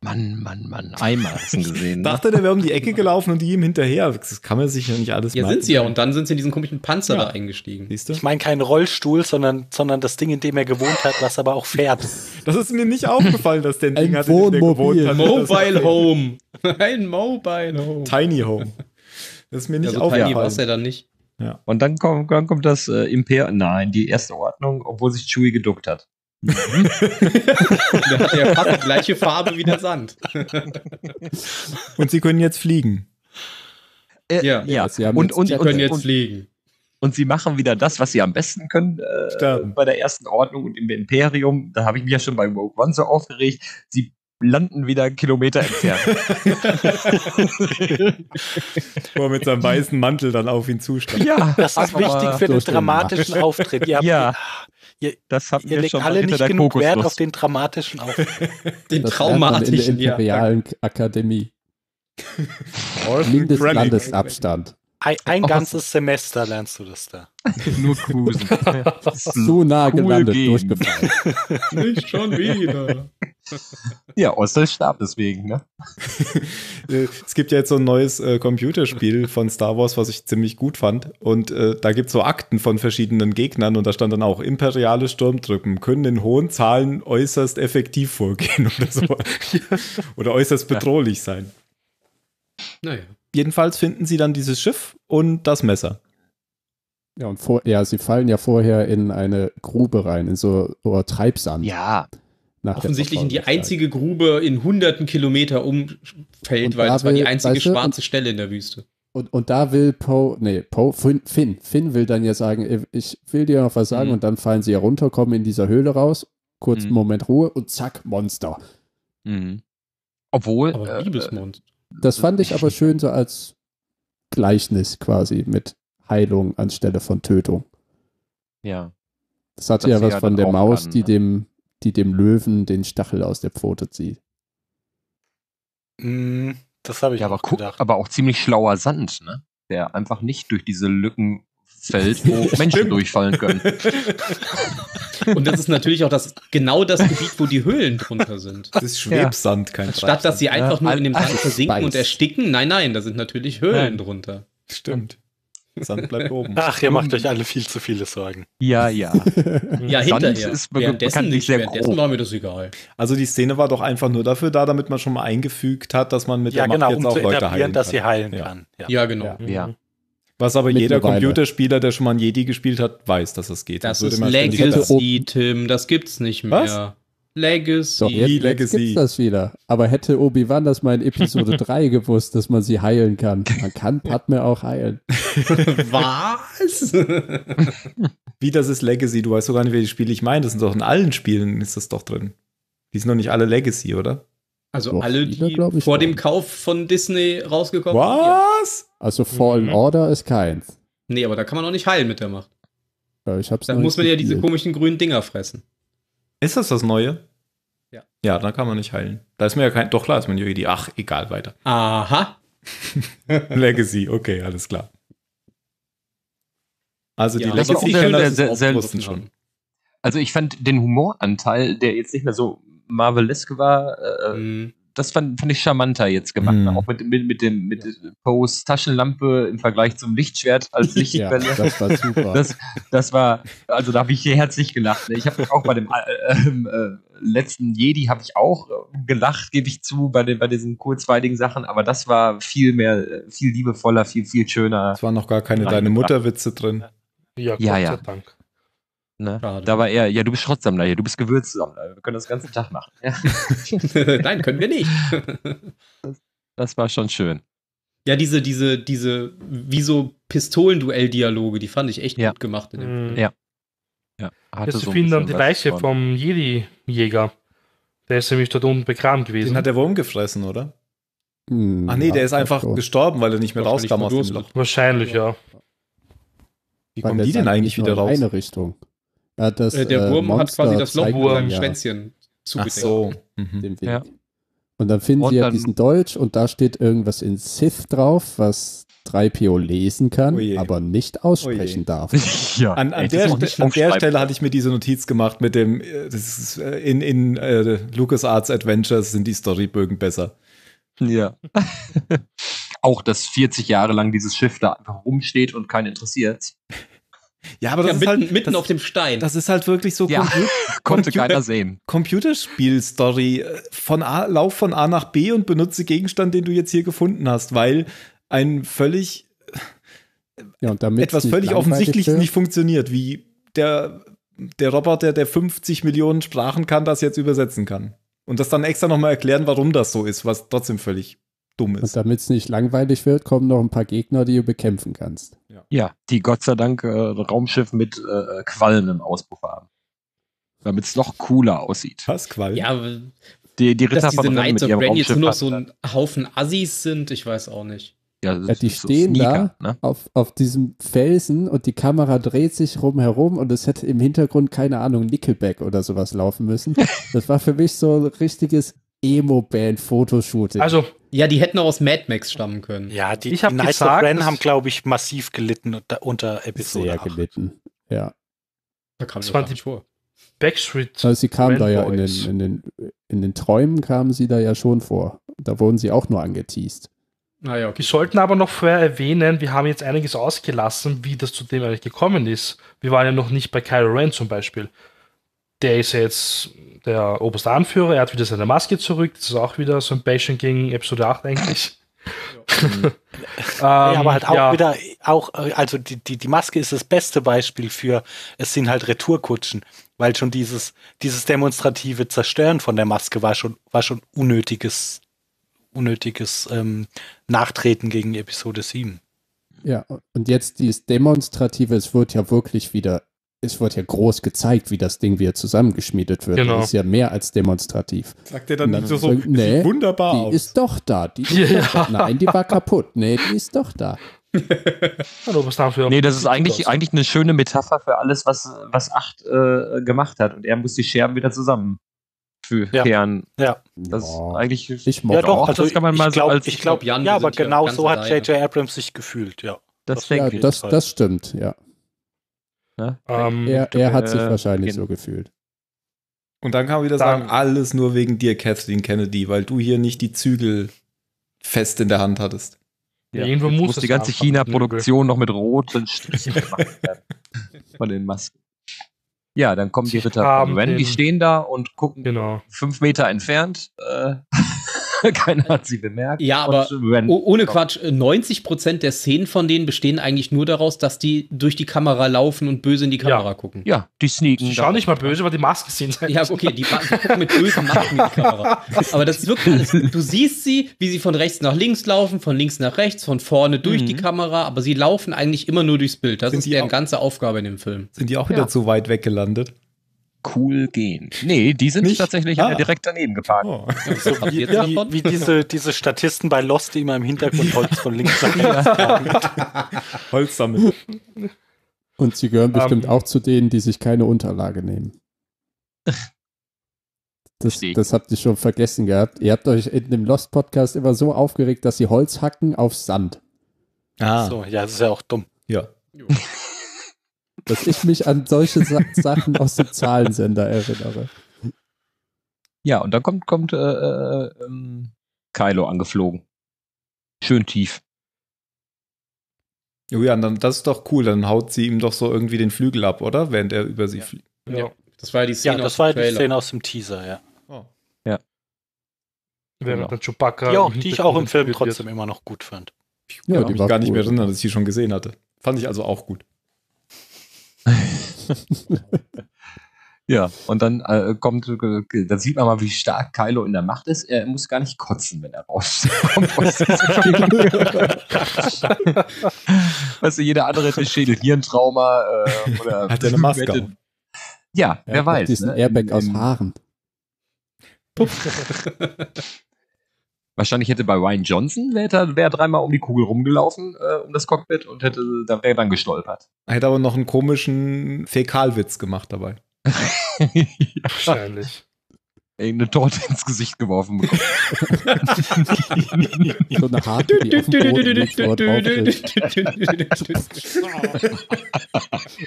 Mann, Mann, Mann. Einmal hast du ihn gesehen. Ne? Dachte, der wäre um die Ecke gelaufen und die ihm hinterher. Das kann man sich ja nicht alles Ja, merken. sind sie ja. Und dann sind sie in diesen komischen Panzer Ja. da eingestiegen. Siehst du? Ich meine keinen Rollstuhl, sondern, sondern das Ding, in dem er gewohnt hat, was aber auch fährt. Das ist mir nicht aufgefallen, dass der ein Ein Ding hatte, in dem Wohnmobil. gewohnt hat. Mobile Home. Ein Mobile Home. Tiny Home. Das ist mir nicht Ja, so tiny war aufgefallen. es ja dann nicht. Und dann kommt, dann kommt das äh, Imper, nein, die erste Ordnung, obwohl sich Chewie geduckt hat. Der hat ja fast die gleiche Farbe wie der Sand. Und sie können jetzt fliegen. Äh, Ja. ja. Sie haben Und, jetzt und, und, können jetzt und, fliegen. und sie machen wieder das, was sie am besten können äh, bei der ersten Ordnung und im Imperium. Da habe ich mich ja schon bei Rogue One so aufgeregt. Sie landen wieder einen Kilometer entfernt. Wo er mit seinem weißen Mantel dann auf ihn zustand. ja, Das ist wichtig für den dramatischen Auftritt. Ihr, habt, Ja. Das hatten ihr wir legt schon alle nicht der genug Wert auf Kokosnuss. den dramatischen Auftritt. Den Das man in der traumatischen, ja. Imperialen Akademie. Mindestlandesabstand. Landesabstand. Ein, ein Oh, ganzes Semester lernst du das da. Nur cruisen. Zu nah Cool gelandet, gehen. durchgefallen. Nicht schon wieder. Ja, Ostel starb deswegen, ne? Es gibt ja jetzt so ein neues äh, Computerspiel von Star Wars, was ich ziemlich gut fand. Und äh, da gibt es so Akten von verschiedenen Gegnern und da stand dann auch, imperiale Sturmtruppen können in hohen Zahlen äußerst effektiv vorgehen oder so. oder äußerst bedrohlich sein. Naja. Jedenfalls finden sie dann dieses Schiff und das Messer. Ja, und vor, ja, sie fallen ja vorher in eine Grube rein, in so oder Treibsand. Ja. Offensichtlich in die einzige Grube in hunderten Kilometer umfällt, Und weil da das war die einzige weißt du, schwarze Stelle in der Wüste. Und, und da will Poe, nee, Poe, Finn, Finn, Finn will dann ja sagen, ich will dir noch was sagen Mhm. und dann fallen sie ja runter, kommen in dieser Höhle raus, kurz einen Mhm. Moment Ruhe und zack, Monster. Mhm. Obwohl. Aber äh, Liebesmond. Das fand ich aber schön so als Gleichnis quasi mit Heilung anstelle von Tötung. Ja. Das hatte Das ja was von der Maus, kann, die ne? dem, die dem Löwen den Stachel aus der Pfote zieht. Mm, Das habe ich Ja, aber, gedacht. aber auch ziemlich schlauer Sand, ne? Der einfach nicht durch diese Lücken fällt, wo Menschen durchfallen können. Und das ist natürlich auch das, genau das Gebiet, wo die Höhlen drunter sind. Das ist Schwebsand, kein Statt dass sie einfach nur in dem Sand versinken Spice. und ersticken, nein, nein, da sind natürlich Höhlen Nein. drunter. Stimmt. Sand bleibt oben. Ach, ihr macht euch alle viel zu viele Sorgen. Ja, ja. Ja, Sand hinterher. ist be- währenddessen bekanntlich nicht, sehr währenddessen grob. war mir das egal. Also die Szene war doch einfach nur dafür da, damit man schon mal eingefügt hat, dass man mit ja, der Macht genau, jetzt um auch zu Leute etablieren, heilen dass kann. sie heilen Ja. kann. Ja. Ja, genau. Ja. Ja. Was aber jeder. Computerspieler, der schon mal ein Jedi gespielt hat, weiß, dass es geht. Das würde ist Legacy, Tim, das gibt's nicht mehr. Was? Legacy. Doch, jetzt, jetzt Legacy. gibt's das wieder. Aber hätte Obi-Wan das mal in Episode 3 gewusst, dass man sie heilen kann. Man kann Padme auch heilen. Was? Wie, das ist Legacy? Du weißt doch gar nicht, welche Spiele ich meine. Das sind doch in allen Spielen ist das doch drin. Die sind doch nicht alle Legacy, oder? Also Doch, alle, viele, die ich vor dem Kauf von Disney rausgekommen sind. Ja. Was? Also Fallen Mhm. Order ist keins. Nee, aber da kann man auch nicht heilen mit der Macht. Ja, Ich hab's Da noch muss man ja diese komischen grünen Dinger fressen. Ist das das Neue? Ja. Ja, dann kann man nicht heilen. Da ist mir ja kein. Doch klar, ist man Jedi. Ach, egal, weiter. Aha. Legacy, okay, alles klar. Also die Ja, das war auch Legacy-Kenner sehr- sehr- wussten lustig. schon. Also ich fand den Humoranteil, der jetzt nicht mehr so Marvelesk war, äh, Mhm. das fand, fand ich charmanter jetzt gemacht. Mhm. Auch mit, mit, mit dem mit Poes Taschenlampe im Vergleich zum Lichtschwert als Ja, Lichtquelle. das war super. Das, das war, also da habe ich herzlich gelacht. ne? Ich habe auch bei dem äh, ähm, äh, letzten Jedi habe ich auch äh, gelacht, gebe ich zu, bei, den, bei diesen kurzweiligen Sachen, aber das war viel mehr, äh, viel liebevoller, viel, viel schöner. Es waren noch gar keine deine. Mutterwitze drin. Ja, Gott Ja, sei ja. Dank. Ne? Da war er, ja, du bist Schrottsammler hier, du bist Gewürzsammler, wir können das den ganzen Tag machen. Ja, Nein, können wir nicht. das war schon schön. ja, diese, diese, diese, wie so Pistolenduell-Dialoge, die fand ich echt Ja. gut gemacht. In dem Mhm. Ja. Ja, hatte Jetzt so finden dann die Leiche von- vom Jedi-Jäger. Der ist nämlich dort unten begraben gewesen. Den hat der Wurm gefressen, oder? Hm, Ach nee, ja, der ist einfach schon. gestorben, weil er nicht mehr rauskam aus dem. Loch. Wahrscheinlich, ja. Wie Weil kommen die denn eigentlich wieder raus? eine Richtung. Ja, das, Äh, der äh, Wurm hat Monster quasi das Loch mit Wurm, seinem ja Schwänzchen Ach zugedeckt. so. Mhm. den Weg. Ja. Und dann finden Und sie ja diesen Dolch und da steht irgendwas in Sith drauf, was 3PO lesen kann, Oh je. aber nicht aussprechen darf. ja, An, an, ey, der, an der. Stelle hatte ich mir diese Notiz gemacht mit dem, äh, das ist, äh, in, in äh, LucasArts Adventures sind die Storybögen besser. Ja. auch, dass 40 Jahre lang dieses Schiff da einfach rumsteht und keinen interessiert. Ja, aber Ja, das ist mitten, halt, mitten das, auf dem Stein. das ist halt wirklich so Ja. Compu Konnte Computer- keiner sehen. Computerspiel-Story. äh, Von A, lauf von A nach B und benutze Gegenstand, den du jetzt hier gefunden hast, weil ein völlig, Ja, und damit etwas völlig offensichtlich nicht funktioniert, wie der, der Roboter, der 50 Millionen Sprachen kann, das jetzt übersetzen kann. Und das dann extra nochmal erklären, warum das so ist, was trotzdem völlig dumm Und ist. damit es nicht langweilig wird, kommen noch ein paar Gegner, die du bekämpfen kannst. Ja, die Gott sei Dank äh, Raumschiff mit äh, Quallen im Auspuff haben. Damit es noch cooler aussieht. Was, Qual? ja, Die, die dass Ritter diese von Knights mit of ihrem Ren jetzt Raumschiff nur noch so ein Haufen Assis sind, ich weiß auch nicht. Ja, Ja, die so stehen Sneaker, da Ne? auf, auf diesem Felsen und die Kamera dreht sich rumherum und es hätte im Hintergrund, keine Ahnung, Nickelback oder sowas laufen müssen. Das war für mich so ein richtiges Emo-Band-Fotoshooting. Also, Ja, die hätten auch aus Mad Max stammen können. Ja, die, Ich hab die Knights gesagt, of Ren haben, glaube ich, massiv gelitten unter, unter Episode sehr 8. gelitten. Ja. Da kam Das gar die- nicht vor. Backstreet. Also sie kamen da ja in den, in, den, in den Träumen kamen sie da ja schon vor. Da wurden sie auch nur angeteased. Naja, okay. Wir sollten aber noch vorher erwähnen, wir haben jetzt einiges ausgelassen, wie das zu dem eigentlich gekommen ist. Wir waren ja noch nicht bei Kylo Ren zum Beispiel. Der ist ja jetzt der oberste Anführer, er hat wieder seine Maske zurück. Das ist auch wieder so ein Bashing gegen Episode 8 eigentlich. ähm, Ja, aber halt auch ja, wieder, auch, äh, also die, die, die Maske ist das beste Beispiel für, es sind halt Retourkutschen, weil schon dieses, dieses demonstrative Zerstören von der Maske war schon, war schon unnötiges, unnötiges ähm, Nachtreten gegen Episode 7. Ja, und jetzt dieses Demonstrative, es wird ja wirklich wieder, es wird ja groß gezeigt, wie das Ding wieder zusammengeschmiedet wird. Genau. Das ist ja mehr als demonstrativ. Sagt er dann dann nicht so, so nee, sieht wunderbar Die aus. ist doch da. Die ist Ja. doch da. Nein, die war kaputt. Nee, die ist doch da. ein oberster Anführer. Nee, das ist eigentlich, eigentlich eine schöne Metapher für alles, was, was Acht äh, gemacht hat. Und er muss die Scherben wieder zusammen für Ja. kehren. Ja, Das ist eigentlich. Ich ja doch, auch. also das kann man ich, mal ich so glaube, als- ich glaub, Ich glaub, Jan, ja, aber genau so hat. J.J. Abrams sich gefühlt, ja. das Ja, Ja, das, das stimmt, ja. Ne? Ähm, Er, er hat sich äh, wahrscheinlich so gefühlt. Und dann kann man wieder Dann- sagen, alles nur wegen dir, Kathleen Kennedy, weil du hier nicht die Zügel fest in der Hand hattest. Ja, irgendwo muss die ganze. China-Produktion noch mit roten Strichen gemacht werden. Von den Masken. Ja, dann kommen die Ritter Ren, die stehen da und gucken Genau. fünf Meter entfernt. Äh, keiner hat sie bemerkt. Ja, aber Oh, ohne Quatsch, äh, 90% der Szenen von denen bestehen eigentlich nur daraus, dass die durch die Kamera laufen und böse in die Kamera Ja. gucken. Ja, die sneaken. Da. schauen nicht mal böse, weil die Maske sind. Ja, okay, die, die gucken mit bösen Masken in die Kamera. Aber das ist wirklich alles. Du siehst sie, wie sie von rechts nach links laufen, von links nach rechts, von vorne durch Mhm. die Kamera, aber sie laufen eigentlich immer nur durchs Bild. Das Sind ist die deren auch- ganze Aufgabe in dem Film. Sind die auch wieder Ja. zu weit weg gelandet? Cool gehen. Nee, die sind Nicht? tatsächlich Ah. direkt daneben geparkt. Oh. So wie, jetzt wie, wie diese, diese Statisten bei Lost, die immer im Hintergrund Holz von links nach rechts tragen. Holz sammeln. Und sie gehören bestimmt Ähm. auch zu denen, die sich keine Unterlage nehmen. Das, das habt ihr schon vergessen gehabt. Ihr habt euch in dem Lost Podcast immer so aufgeregt, dass sie Holz hacken auf Sand. Ah, So, ja, das ist ja auch dumm. ja. Dass ich mich an solche Sa Sachen aus dem Zahlensender erinnere. Ja, und dann kommt, kommt äh, äh, ähm, Kylo angeflogen. Schön tief. Julian, dann, das ist doch cool. Dann haut sie ihm doch so irgendwie den Flügel ab, oder? Während er über sie Ja. fliegt. Ja. Das war ja die Ja, Szene das aus war dem die. Szene aus dem Teaser, ja. Oh. Während Genau. der Chewbacca. Die, im die ich auch im Film trotzdem immer noch gut fand. Ich Ja, kann die mich war gar nicht cool. mehr erinnern, dass ich sie schon gesehen hatte. Fand ich also auch gut. Ja, und dann äh, kommt, äh, dann sieht man mal, wie stark Kylo in der Macht ist. Er muss gar nicht kotzen, wenn er rauskommt. weißt du, jeder andere hätte Schädel-Hirntrauma äh, oder Hat er eine Maske hätte-. Ja, Er wer weiß. Diesen ne? Airbag aus Haaren. Wahrscheinlich hätte bei Ryan Johnson wäre er wär dreimal um die Kugel rumgelaufen, äh, um das Cockpit und hätte, da wäre dann gestolpert. Er hätte aber noch einen komischen Fäkalwitz gemacht dabei. Wahrscheinlich. Eine Torte ins Gesicht geworfen bekommen. So eine Harte, die auf dem Boden liegt, wo drauf ist.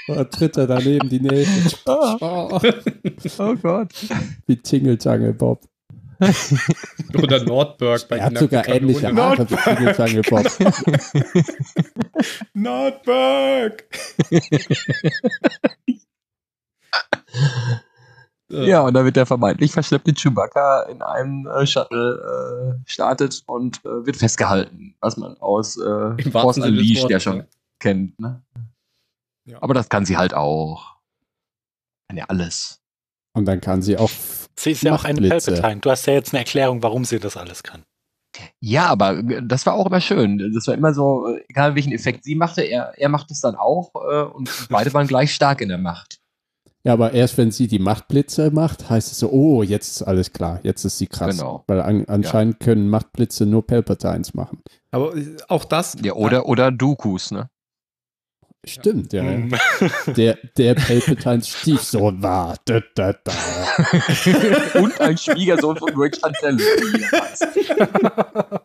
Da tritt er daneben die Nägel. Oh, oh Gott. wie Tingle Tangle Bob. Oder Nordberg bei Er hat sogar ähnliche wie Tingle Tangle Bob. Nordberg! Ja, und dann wird der vermeintlich verschleppte Chewbacca in einem äh, Shuttle äh, startet und äh, wird festgehalten, was man aus äh, Force Unleashed ja schon kennt. Ne? Ja. Aber das kann sie halt auch. Kann ja alles. Und dann kann sie auch. Sie ist ja auch eine. Palpatine. Du hast ja jetzt eine Erklärung, warum sie das alles kann. Ja, aber äh, das war auch immer schön. Das war immer so, äh, egal welchen Effekt sie machte, er, er macht es dann auch äh, und beide waren gleich stark in der Macht. Ja, aber erst wenn sie die Machtblitze macht, heißt es so, oh, jetzt ist alles klar, jetzt ist sie krass. Genau. Weil an, anscheinend können Machtblitze nur Palpatines machen. Aber äh, auch das. Ja, oder, oder Dooku's, ne? Stimmt, ja. Hm. Der, der Palpatines Stiefsohn war. Da, da, da. und ein Schwiegersohn von Greg Chantel.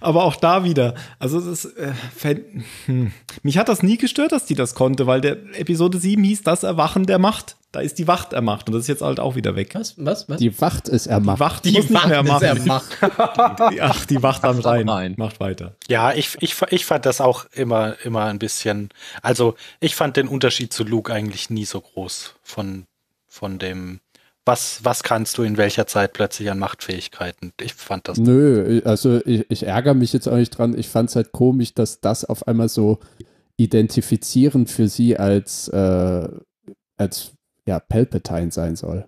Aber auch da wieder. Also, das, äh, fänd- hm. mich hat das nie gestört, dass die das konnte, weil der Episode 7 hieß das Erwachen der Macht. Da ist die Wacht ermacht und das ist jetzt halt auch wieder weg. Was? Was? Was? Die Wacht ist Die ermacht. Wacht muss nicht mehr ist ermacht. Die- Ach, die Wacht am Wacht Rhein. Rhein. Macht weiter. Ja, ich, ich, ich fand das auch immer, immer ein bisschen. Also, ich fand den Unterschied zu Luke eigentlich nie so groß von, von dem, was, was kannst du in welcher Zeit plötzlich an Machtfähigkeiten. Ich fand das. Nö, also ich, ich ärgere mich jetzt auch nicht dran. Ich fand es halt komisch, dass das auf einmal so identifizierend für sie als, äh, als ja, Palpatine sein soll.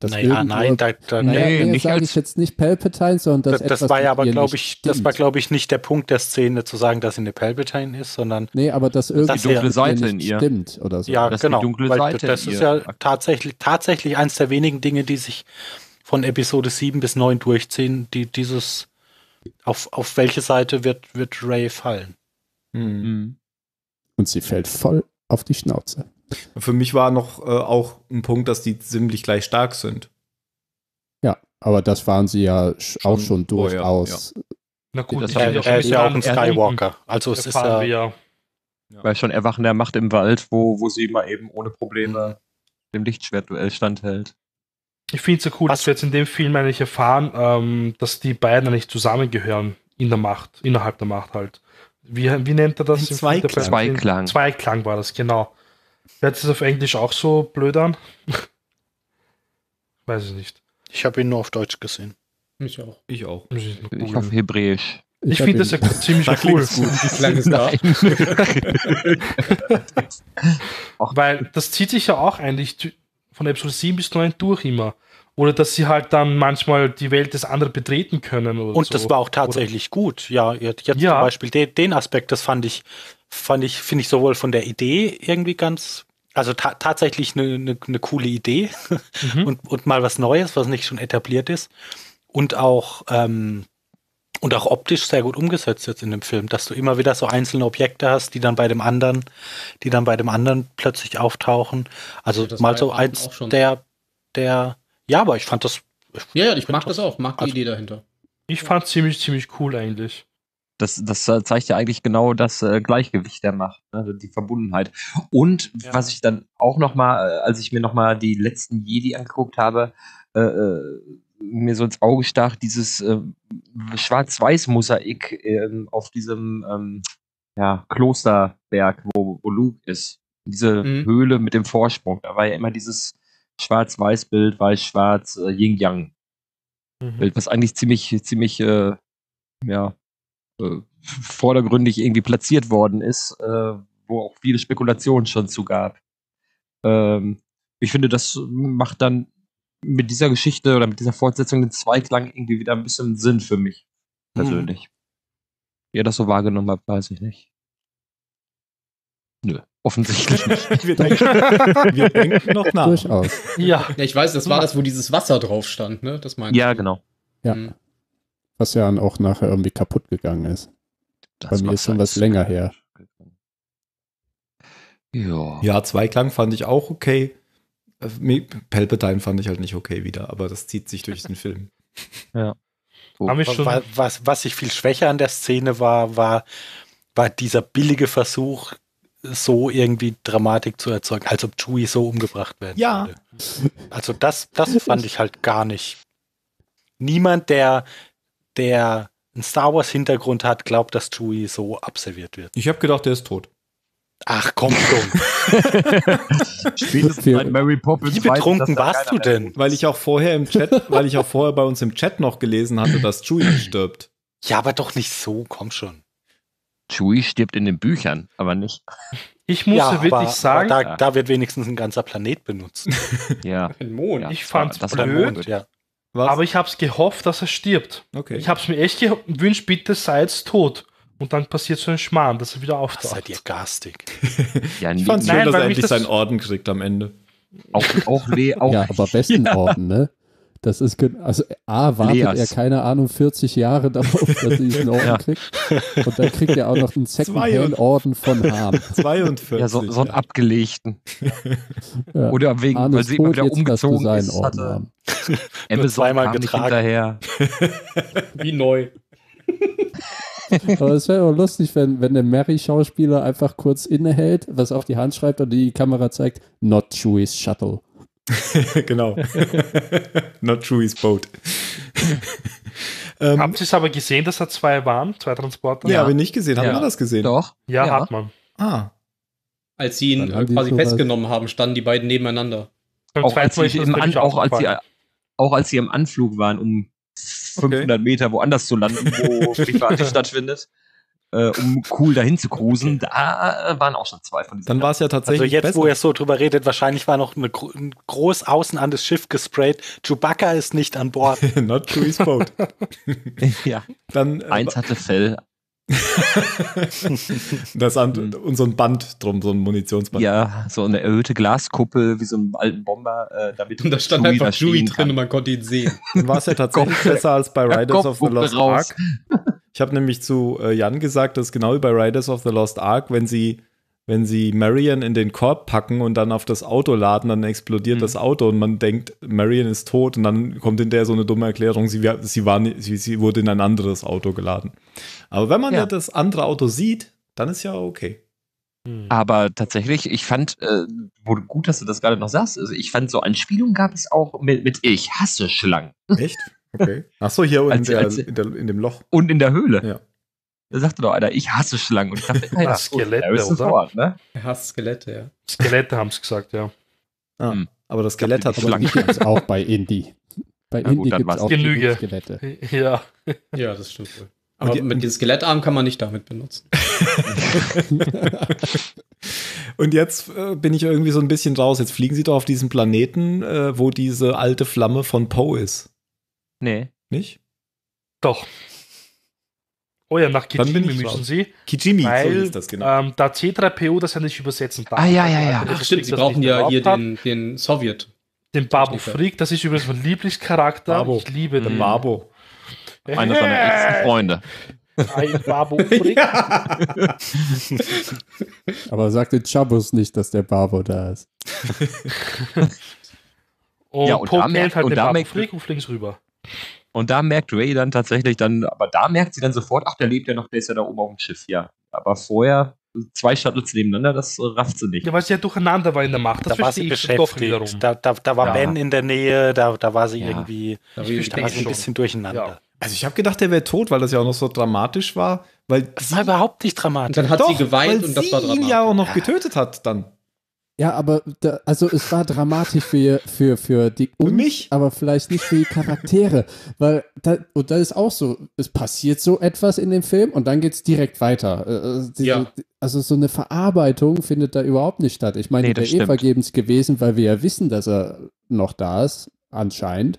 Dass naja, irgendwo- nein, da, da, Naja, Nee, nee, nicht sage als- ich jetzt nicht Palpatine, sondern dass das, das etwas war ja aber, glaube ich, das war, glaube ich, nicht der Punkt der Szene, zu sagen, dass sie eine Palpatine ist, sondern Nee, aber dass irgendwas die dunkle Seite nicht in ihr. stimmt oder so. Ja, das ist die genau. dunkle weil Seite das ist ja tatsächlich, tatsächlich eins der wenigen Dinge, die sich von Episode 7 bis 9 durchziehen, die dieses auf, auf welche Seite wird, wird Ray fallen? Hm. Mhm. Und sie fällt voll auf die Schnauze. Für mich war noch äh, auch ein Punkt, dass die ziemlich gleich stark sind. Ja, aber das waren sie ja sch- auch Schon schon durchaus. Na gut, Das Er, er ist ja auch ein schon Skywalker. Also es ist ja, ja. Weil schon Erwachen der Macht im Wald, wo, wo sie mal eben ohne Probleme dem Lichtschwertduell standhält. Ich finde es ja cool, Was- dass wir jetzt in dem Film eigentlich erfahren, ähm, dass die beiden eigentlich zusammengehören in der Macht, innerhalb der Macht halt. Wie, wie nennt er das? Zweiklang. Zweiklang war das, genau. Hört sich das auf Englisch auch so blöd an? Weiß ich nicht. ich habe ihn nur auf Deutsch gesehen. Ich auch. Ich auch. Ich Ich hoffe Hebräisch. Ich hab finde das ja ziemlich Da cool. Weil das zieht sich ja auch eigentlich von Episode 7 bis 9 durch immer. Oder dass sie halt dann manchmal die Welt des anderen betreten können. Oder Und so. das war auch tatsächlich gut. Ja, jetzt, jetzt Ja. zum Beispiel den, den Aspekt, das fand ich, fand ich, finde ich sowohl von der Idee irgendwie ganz, also ta tatsächlich eine, eine, eine coole Idee Mhm. und, und mal was Neues, was nicht schon etabliert ist. Und auch, ähm, und auch optisch sehr gut umgesetzt jetzt in dem Film, dass du immer wieder so einzelne Objekte hast, die dann bei dem anderen, die dann bei dem anderen plötzlich auftauchen. Also Ja, mal so eins der, der, ja, aber ich fand das, Ja, ja, ich mag das auch, mag die Idee dahinter. Ich fand ziemlich, ziemlich cool eigentlich. Das, das äh, zeigt ja eigentlich genau das äh, Gleichgewicht der Macht, ne? die Verbundenheit. Und Ja. was ich dann auch noch mal, äh, als ich mir noch mal die letzten Jedi angeguckt habe, äh, äh, mir so ins Auge stach, dieses äh, Schwarz-Weiß-Mosaik ähm, auf diesem ähm, ja, Klosterberg, wo, wo Luke ist. Diese Mhm. Höhle mit dem Vorsprung. Da war ja immer dieses Schwarz-Weiß-Bild, Weiß-Schwarz, äh, Yin-Yang. Mhm. Bild, was eigentlich ziemlich, ziemlich, ja, äh, vordergründig irgendwie platziert worden ist, äh, wo auch viele Spekulationen schon zu gab. Ähm, ich finde, das macht dann mit dieser Geschichte oder mit dieser Fortsetzung den Zweiklang irgendwie wieder ein bisschen Sinn für mich persönlich. Wie ihr das so wahrgenommen habt, weiß ich nicht. Nö, offensichtlich nicht. wir, denken, wir denken noch nach. Durchaus. Ja, Ja, ich weiß, das war das, wo dieses Wasser drauf stand, ne? Das meinst ja, du? genau. Ja. Mhm. Was ja dann auch nachher irgendwie kaputt gegangen ist. Das Bei mir ist schon was länger her. Ja. Ja, Zweiklang fand ich auch okay. Äh, Palpatine fand ich halt nicht okay wieder, aber das zieht sich durch den Film. schon. wa- was, was ich viel schwächer an der Szene war, war, war dieser billige Versuch, so irgendwie Dramatik zu erzeugen, als ob Chewie so umgebracht werden Ja. würde. Also das, das fand ich halt gar nicht. Niemand, der, der einen Star Wars Hintergrund hat, glaubt, dass Chewie so abserviert wird. Ich habe gedacht, der ist tot. Ach komm schon. Spätestens seit Mary Poppins. Wie betrunken da warst du denn? Weil ich auch vorher im Chat, weil ich auch vorher bei uns im Chat noch gelesen hatte, dass Chewie stirbt. Ja, aber doch nicht so, komm schon. Chewie stirbt in den Büchern, aber nicht. Ich muss ja, wirklich sagen, da, Ja. da wird wenigstens ein ganzer Planet benutzt. Ja. Ein Mond. ja Ich fand's blöd. Mond. ja. Was? aber ich habe es gehofft, dass er stirbt. okay. Ich habe es mir echt gewünscht, bitte sei jetzt tot. Und dann passiert so ein Schmarrn, dass er wieder Was seid auftaucht. ihr garstig? Ja, ich fand's nee, schön, Nein, dass er endlich das- seinen Orden kriegt am Ende. auch, auch, Le auch ja, aber besten Orden, ne? Das ist, also A, wartet Leas. er, keine Ahnung, 40 Jahre darauf, dass er diesen Orden Ja. kriegt. Und dann kriegt er auch noch einen Second-Hand-Orden von Hahn. 42. ja, so, so einen abgelegten. Ja. Oder wegen, weil Arnes sie immer wieder umgezogen ist, Orden hatte haben. Amazon zweimal getragen. hinterher. Wie neu. Aber es wäre auch lustig, wenn, wenn der Mary-Schauspieler einfach kurz innehält, was auf die Hand schreibt und die Kamera zeigt, not Chewie's Shuttle. genau. Not Chewie's boat. ähm, Habt ihr es aber gesehen, dass da zwei waren? Zwei Transporter? ja, Ja. habe ich nicht gesehen. Haben Ja. wir das gesehen? Doch. Ja, Ja. hat man. Ah, Als sie ihn haben quasi sowas- festgenommen haben, standen die beiden nebeneinander. Auch als, sie im An, auch, als sie, auch als sie im Anflug waren, um 500 Meter woanders zu landen, wo Private stattfindet, äh, um cool dahin zu cruisen, da äh, waren auch schon zwei von diesen. dann war es ja tatsächlich Also jetzt, besser. wo ihr so drüber redet, wahrscheinlich war noch eine, gro- ein groß außen an das Schiff gesprayt. Chewbacca ist nicht an Bord. Not Chewie's boat. ja. Dann äh, Eins hatte Fell. das an, und so ein Band drum, so ein Munitionsband. Ja, so eine erhöhte Glaskuppel wie so einen alten Bomber, äh, damit Und da stand Chewie einfach Chewie drin kann. und man konnte ihn sehen. Dann war es ja tatsächlich Kopf- besser als bei Riders of the Lost raus. Ark. Ich habe nämlich zu äh, Jan gesagt, dass genau wie bei Riders of the Lost Ark, wenn sie, wenn sie Marion in den Korb packen und dann auf das Auto laden, dann explodiert Mhm. das Auto und man denkt, Marion ist tot und dann kommt hinterher so eine dumme Erklärung, sie, sie, war, sie, sie wurde in ein anderes Auto geladen. Aber wenn man ja. Ja. das andere Auto sieht, dann ist ja okay. Hm. Aber tatsächlich, ich fand, äh, gut, dass du das gerade noch sagst, also ich fand so Anspielungen gab es auch mit, mit Ich hasse Schlangen. Echt? Okay. Ach so, hier in, Als- der, als- in, der, in dem Loch. Und in der Höhle. Ja. Da sagte doch einer, ich hasse Schlangen. Und ich dachte, ja, ja, Skelette, Harrison oder? Ford, ne? Er hasst Skelette, ja. Skelette haben es gesagt, ja. Ah, Hm. Aber das Skelett hat die Aber Schlange. die gibt es auch bei Indie. Bei Na gut, Indie dann gibt es auch Genüge. Skelette. Ja. Ja, das stimmt wohl. Aber die- mit dem Skelettarm kann man nicht damit benutzen. Und jetzt äh, bin ich irgendwie so ein bisschen raus. Jetzt fliegen sie doch auf diesen Planeten, äh, wo diese alte Flamme von Poe ist. Nee. Nicht? Doch. Oh ja, nach Dann bin Kijimi ich müssen sie, Kijimi, so weil hieß das genau. ähm, da C3PO das ja nicht übersetzen darf. Ah, ja, ja, ja. Also, Ach stimmt, sie brauchen ja hier hat. den, den Sowjet. Den Babu Techniker. Frick, das ist übrigens mein Lieblingscharakter. Babo. Ich liebe den. Mabo. Einer seiner engsten Freunde. Ein Babu Frick. Aber sagte Chabos nicht, dass der Babo da ist. Und Ja, und Poe da merkt- halt und den da Babu merkt- Frick und fliegt rüber. Und da merkt Ray dann tatsächlich dann, aber da merkt sie dann sofort, ach, der lebt ja noch, der ist ja da oben auf dem Schiff, ja. Aber vorher, zwei Shuttles nebeneinander, das rafft sie nicht. Ja, weil sie ja durcheinander war in der Macht. Das da war sie beschäftigt. Da, da, da war Ja. Ben in der Nähe, da, da war sie Ja. irgendwie, Da da war sie ein bisschen durcheinander. Ja. Also ich habe gedacht, der wäre tot, weil das ja auch noch so dramatisch war. Weil Das war überhaupt nicht Und dramatisch. dann hat Doch, sie geweint weil und das sie war dramatisch. ihn ja auch noch getötet hat dann. Ja, aber da, also es war dramatisch für, für, für die uns, mich. aber vielleicht nicht für die Charaktere. weil da, und da ist auch so, es passiert so etwas in dem Film und dann geht's direkt weiter. Äh, diese, Ja. Also so eine Verarbeitung findet da überhaupt nicht statt. Ich meine, Nee, die das wäre eh vergebens gewesen, weil wir ja wissen, dass er noch da ist, anscheinend.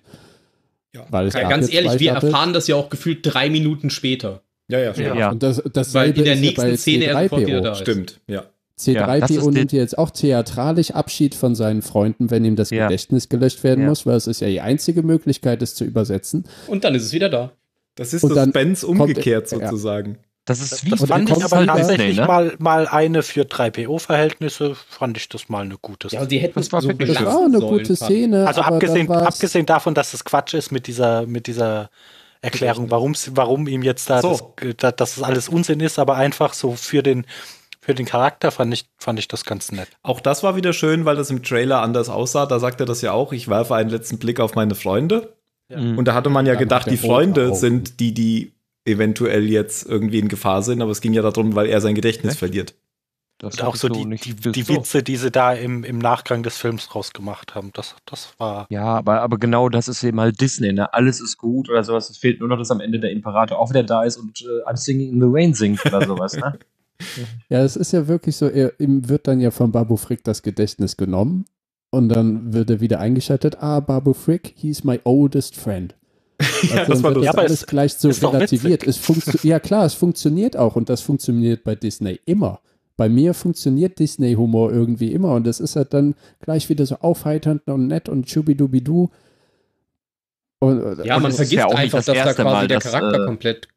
Ja. Weil es Ja, ganz ehrlich, wir Shuttles. erfahren das ja auch gefühlt drei Minuten später. Ja, ja, Ja. Ja. Und das, Weil dasselbe in der nächsten Szene er sofort wieder C3PO. da ist. Stimmt, ja. Ja, das C3PO ist die- nimmt ja jetzt auch theatralisch Abschied von seinen Freunden, wenn ihm das Ja. Gedächtnis gelöscht werden Ja. muss, weil es ist ja die einzige Möglichkeit, es zu übersetzen. Und dann ist es wieder da. Das ist Und das kommt- umgekehrt ja. sozusagen. Das ist wie Das fand ich aber tatsächlich ne? mal, mal eine für 3PO-Verhältnisse, fand ich das mal eine gute Ja, Sache. sie hätten Das war so wirklich- Das war eine gute. Szene. Also aber abgesehen, abgesehen davon, dass es Quatsch ist mit dieser, mit dieser Erklärung, warum, warum ihm jetzt da, So. das, da dass es alles Unsinn ist, aber einfach so für den, für den Charakter fand ich, fand ich das ganz nett. Auch das war wieder schön, weil das im Trailer anders aussah. Da sagt er das ja auch. Ich werfe einen letzten Blick auf meine Freunde. Mhm. Und da hatte man ja Dann gedacht, die Freunde sind die, die eventuell jetzt irgendwie in Gefahr sind. Aber es ging ja darum, weil er sein Gedächtnis Echt? verliert. Das Und auch so die, nicht die, die Witze, die sie da im, im Nachgang des Films rausgemacht haben, das, das war. Ja, aber, aber genau das ist eben halt Disney, ne? Alles ist gut oder sowas. Es fehlt nur noch, dass am Ende der Imperator auch wieder da ist und äh, I'm Singing in the Rain singt oder sowas, ne? Ja, es ist ja wirklich so, er, ihm wird dann ja von Babu Frick das Gedächtnis genommen und dann wird er wieder eingeschaltet. Ah, Babu Frick, he's my oldest friend. Ja, Also das dann war das aber alles es gleich so ist relativiert. Es ja klar, es funktioniert auch und das funktioniert bei Disney immer. Bei mir funktioniert Disney-Humor irgendwie immer und das ist halt dann gleich wieder so aufheiternd und nett und schubidubidu. Und, äh, Ja, Und man vergisst ja nicht einfach, das dass da quasi Mal, der dass, Charakter äh, komplett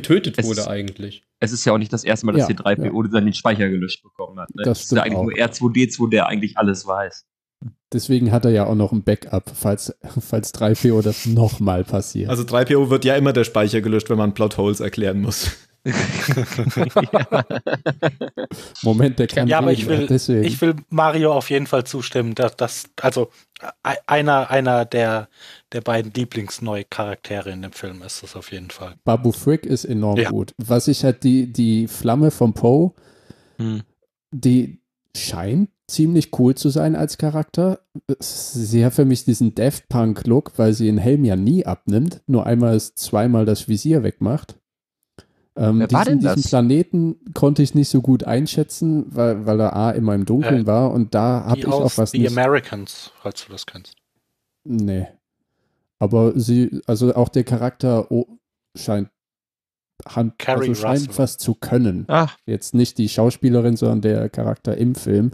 getötet es wurde eigentlich. Es ist ja auch nicht das erste Mal, dass Ja, die 3PO seinen Speicher gelöscht bekommen hat. Ne? Das ist ja eigentlich nur R2D2, der eigentlich alles weiß. deswegen hat er ja auch noch ein Backup, falls, falls 3PO das nochmal passiert. Also 3PO wird ja immer der Speicher gelöscht, wenn man Plotholes erklären muss. Moment, der kann Ja, aber ich will, deswegen. ich will Mario auf jeden Fall zustimmen, dass das, also e- einer, einer der, der beiden Lieblingsneue-Charaktere in dem Film ist das auf jeden Fall. Babu Frick ist enorm Ja. gut. Was ich halt die, die Flamme vom Poe, Hm. die scheint ziemlich cool zu sein als Charakter. Sie hat für mich diesen Daft Punk-Look, weil sie den Helm ja nie abnimmt, nur einmal ist zweimal das Visier wegmacht. Ähm, Wer war diesen, denn das? diesen Planeten konnte ich nicht so gut einschätzen, weil, weil er A immer im Dunkeln Äh, war und da habe ich auch was The nicht. Americans, falls du das kennst. Nee. Aber sie, also auch der Charakter oh, scheint, Hand, Carrie also scheint Russell. was zu können. Ach, Jetzt nicht die Schauspielerin, sondern der Charakter im Film.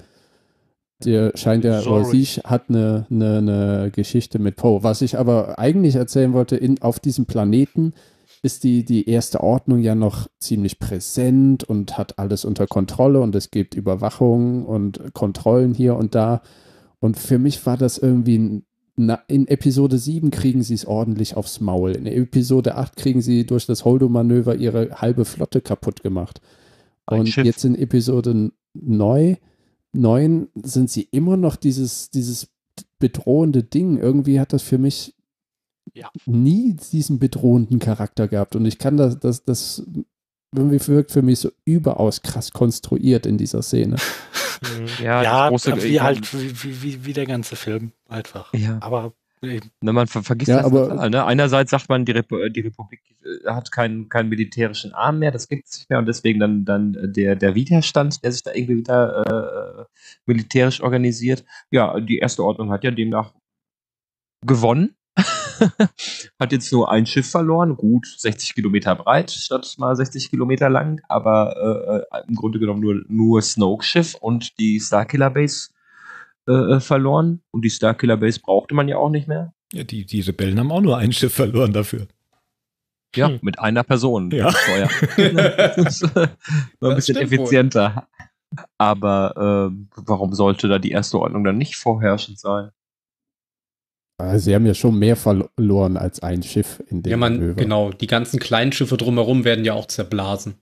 Der scheint ja, oder sie hat eine, eine, eine Geschichte mit Poe. Was ich aber eigentlich erzählen wollte, in, auf diesem Planeten ist die, die erste Ordnung ja noch ziemlich präsent und hat alles unter Kontrolle und es gibt Überwachung und Kontrollen hier und da. Und für mich war das irgendwie ein na, in Episode 7 kriegen sie es ordentlich aufs Maul. In Episode 8 kriegen sie durch das Holdo-Manöver ihre halbe Flotte kaputt gemacht. Ein Und Schiff. jetzt in Episode 9, 9 sind sie immer noch dieses, dieses bedrohende Ding. Irgendwie hat das für mich Ja. nie diesen bedrohenden Charakter gehabt. Und ich kann das, das, das irgendwie wirkt für mich so überaus krass konstruiert in dieser Szene. ja, Ja, große, wie halt, wie, wie, wie, der ganze Film einfach. Ja. Aber Ne, man ver vergisst Ja, das aber- total, ne? Einerseits sagt man, die, Repu die Republik äh, hat keinen, keinen militärischen Arm mehr, das gibt es nicht mehr und deswegen dann, dann äh, der, der Widerstand, der sich da irgendwie wieder äh, militärisch organisiert. Ja, die erste Ordnung hat ja demnach gewonnen. hat jetzt nur ein Schiff verloren, gut 60 Kilometer breit statt mal 60 Kilometer lang, aber äh, äh, im Grunde genommen nur, nur Snoke-Schiff und die Starkiller Base äh, äh, verloren. Und die Starkiller Base brauchte man ja auch nicht mehr. Ja, die, die Rebellen haben auch nur ein Schiff verloren dafür. Ja, Hm. mit einer Person. Ja. Das ist, äh, war ein bisschen stimmt wohl. effizienter. Aber ähm, warum sollte da die erste Ordnung dann nicht vorherrschend sein? Ah, Sie haben ja schon mehr verloren als ein Schiff in dem Ja, man, Manöver. genau. Die ganzen kleinen Schiffe drumherum werden ja auch zerblasen.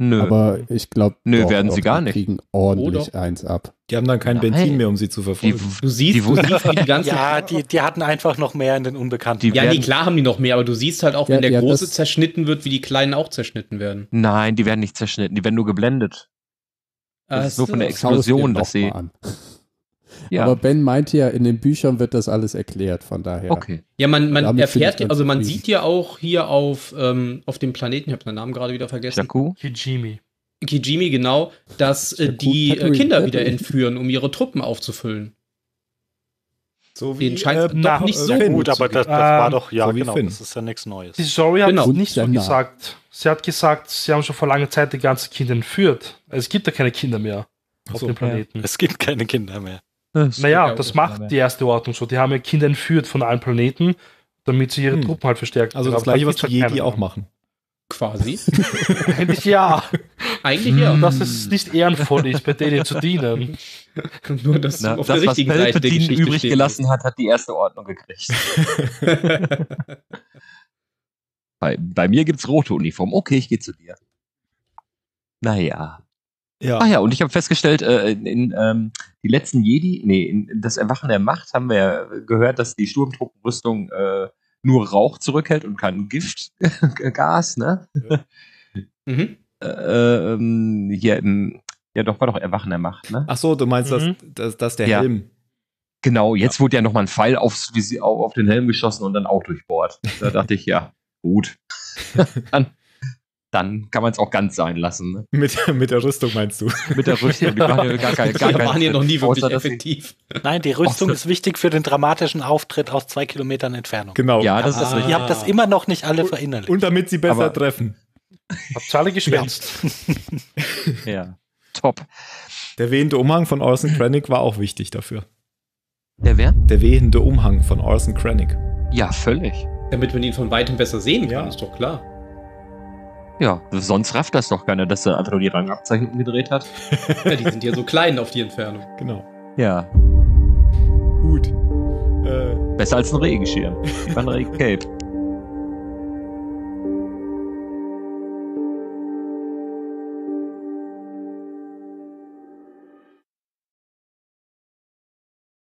Nö. Aber ich glaube, Nö, werden sie gar nicht. kriegen ordentlich Oder? eins ab. Die haben dann kein Nein. Benzin mehr, um sie zu die, verfolgen. Du siehst, Die du siehst wie die ganzen. Ja, die, die hatten einfach noch mehr in den Unbekannten. Die ja, die werden- klar haben die noch mehr, aber du siehst halt auch, Ja, wenn der ja, große zerschnitten wird, wie die kleinen auch zerschnitten werden. Nein, die werden nicht zerschnitten, die werden nur geblendet. Das ist nur von der. Explosion, dass sie. Ja, Aber Ben meinte ja, in den Büchern wird das alles erklärt, von daher. okay. Ja, man, man erfährt, also man sieht ja auch hier auf, ähm, auf dem Planeten, ich habe den Namen gerade wieder vergessen, Jakku? Kijimi. Kijimi genau, dass äh, die äh, Kinder wieder entführen, um ihre Truppen aufzufüllen. So Den scheint's ähm, doch nicht so Finn. Gut, aber das, das Ähm, war doch, ja, so wie genau, Finn. das ist ja nichts Neues. Die Story hat Genau. nicht so danach. gesagt. Sie hat gesagt, sie haben schon vor langer Zeit die ganzen Kinder entführt. Es gibt ja keine Kinder mehr auf so, dem Planeten. Es gibt keine Kinder mehr. Naja, Ja, das das macht die erste Ordnung so. Die haben ja Kinder entführt von allen Planeten, damit sie ihre Hm. Truppen halt verstärken. Also das gleiche, was gibt's die halt Jedi auch machen. Quasi. Eigentlich ja. Eigentlich ja. Und dass es nicht ehrenvoll ist, bei denen zu dienen. Nur, dass Na, auf das, der was richtigen Seite der Geschichte übrig gelassen hat, hat die erste Ordnung gekriegt. Bei, bei mir gibt's rote Uniform. Okay, ich gehe zu dir. Naja. Ja. Ach ja, und ich habe festgestellt, äh, in, in ähm, die letzten Jedi, nee, in, das Erwachen der Macht haben wir ja gehört, dass die Sturmtruppenrüstung äh, nur Rauch zurückhält und kein Giftgas, ne? mhm. Äh, ähm, hier im, ja doch, war doch Erwachen der Macht, ne? Ach so, du meinst, Mhm. dass, dass, dass der Ja. Helm. Genau, jetzt wurde ja nochmal ein Pfeil aufs, auf den Helm geschossen und dann auch durchbohrt. Da dachte ich, ja, gut. dann, dann kann man es auch ganz sein lassen. Ne? Mit, mit der Rüstung meinst du? Mit der Rüstung, die waren ja gar, kein, gar Die waren hier noch nie wirklich sie- effektiv. Nein, die Rüstung ist wichtig für den dramatischen Auftritt aus zwei Kilometern Entfernung. Genau. Ja, das ist Das, richtig. Ihr habt das immer noch nicht alle verinnerlicht. Und damit sie besser Aber- treffen. Habt ihr alle gespenst. Ja, top. Der wehende Umhang von Orson Krennic war auch wichtig dafür. Der wer? Der wehende Umhang von Orson Krennic. Ja, völlig. Damit man ihn von weitem besser sehen kann, Ja. ist doch klar. Ja, sonst rafft das doch keiner, dass er einfach nur die Rangabzeichen umgedreht hat. Ja, die sind ja so klein auf die Entfernung. Genau. Ja, Gut. Äh, besser als ein Regenschirm. Ein Regencape.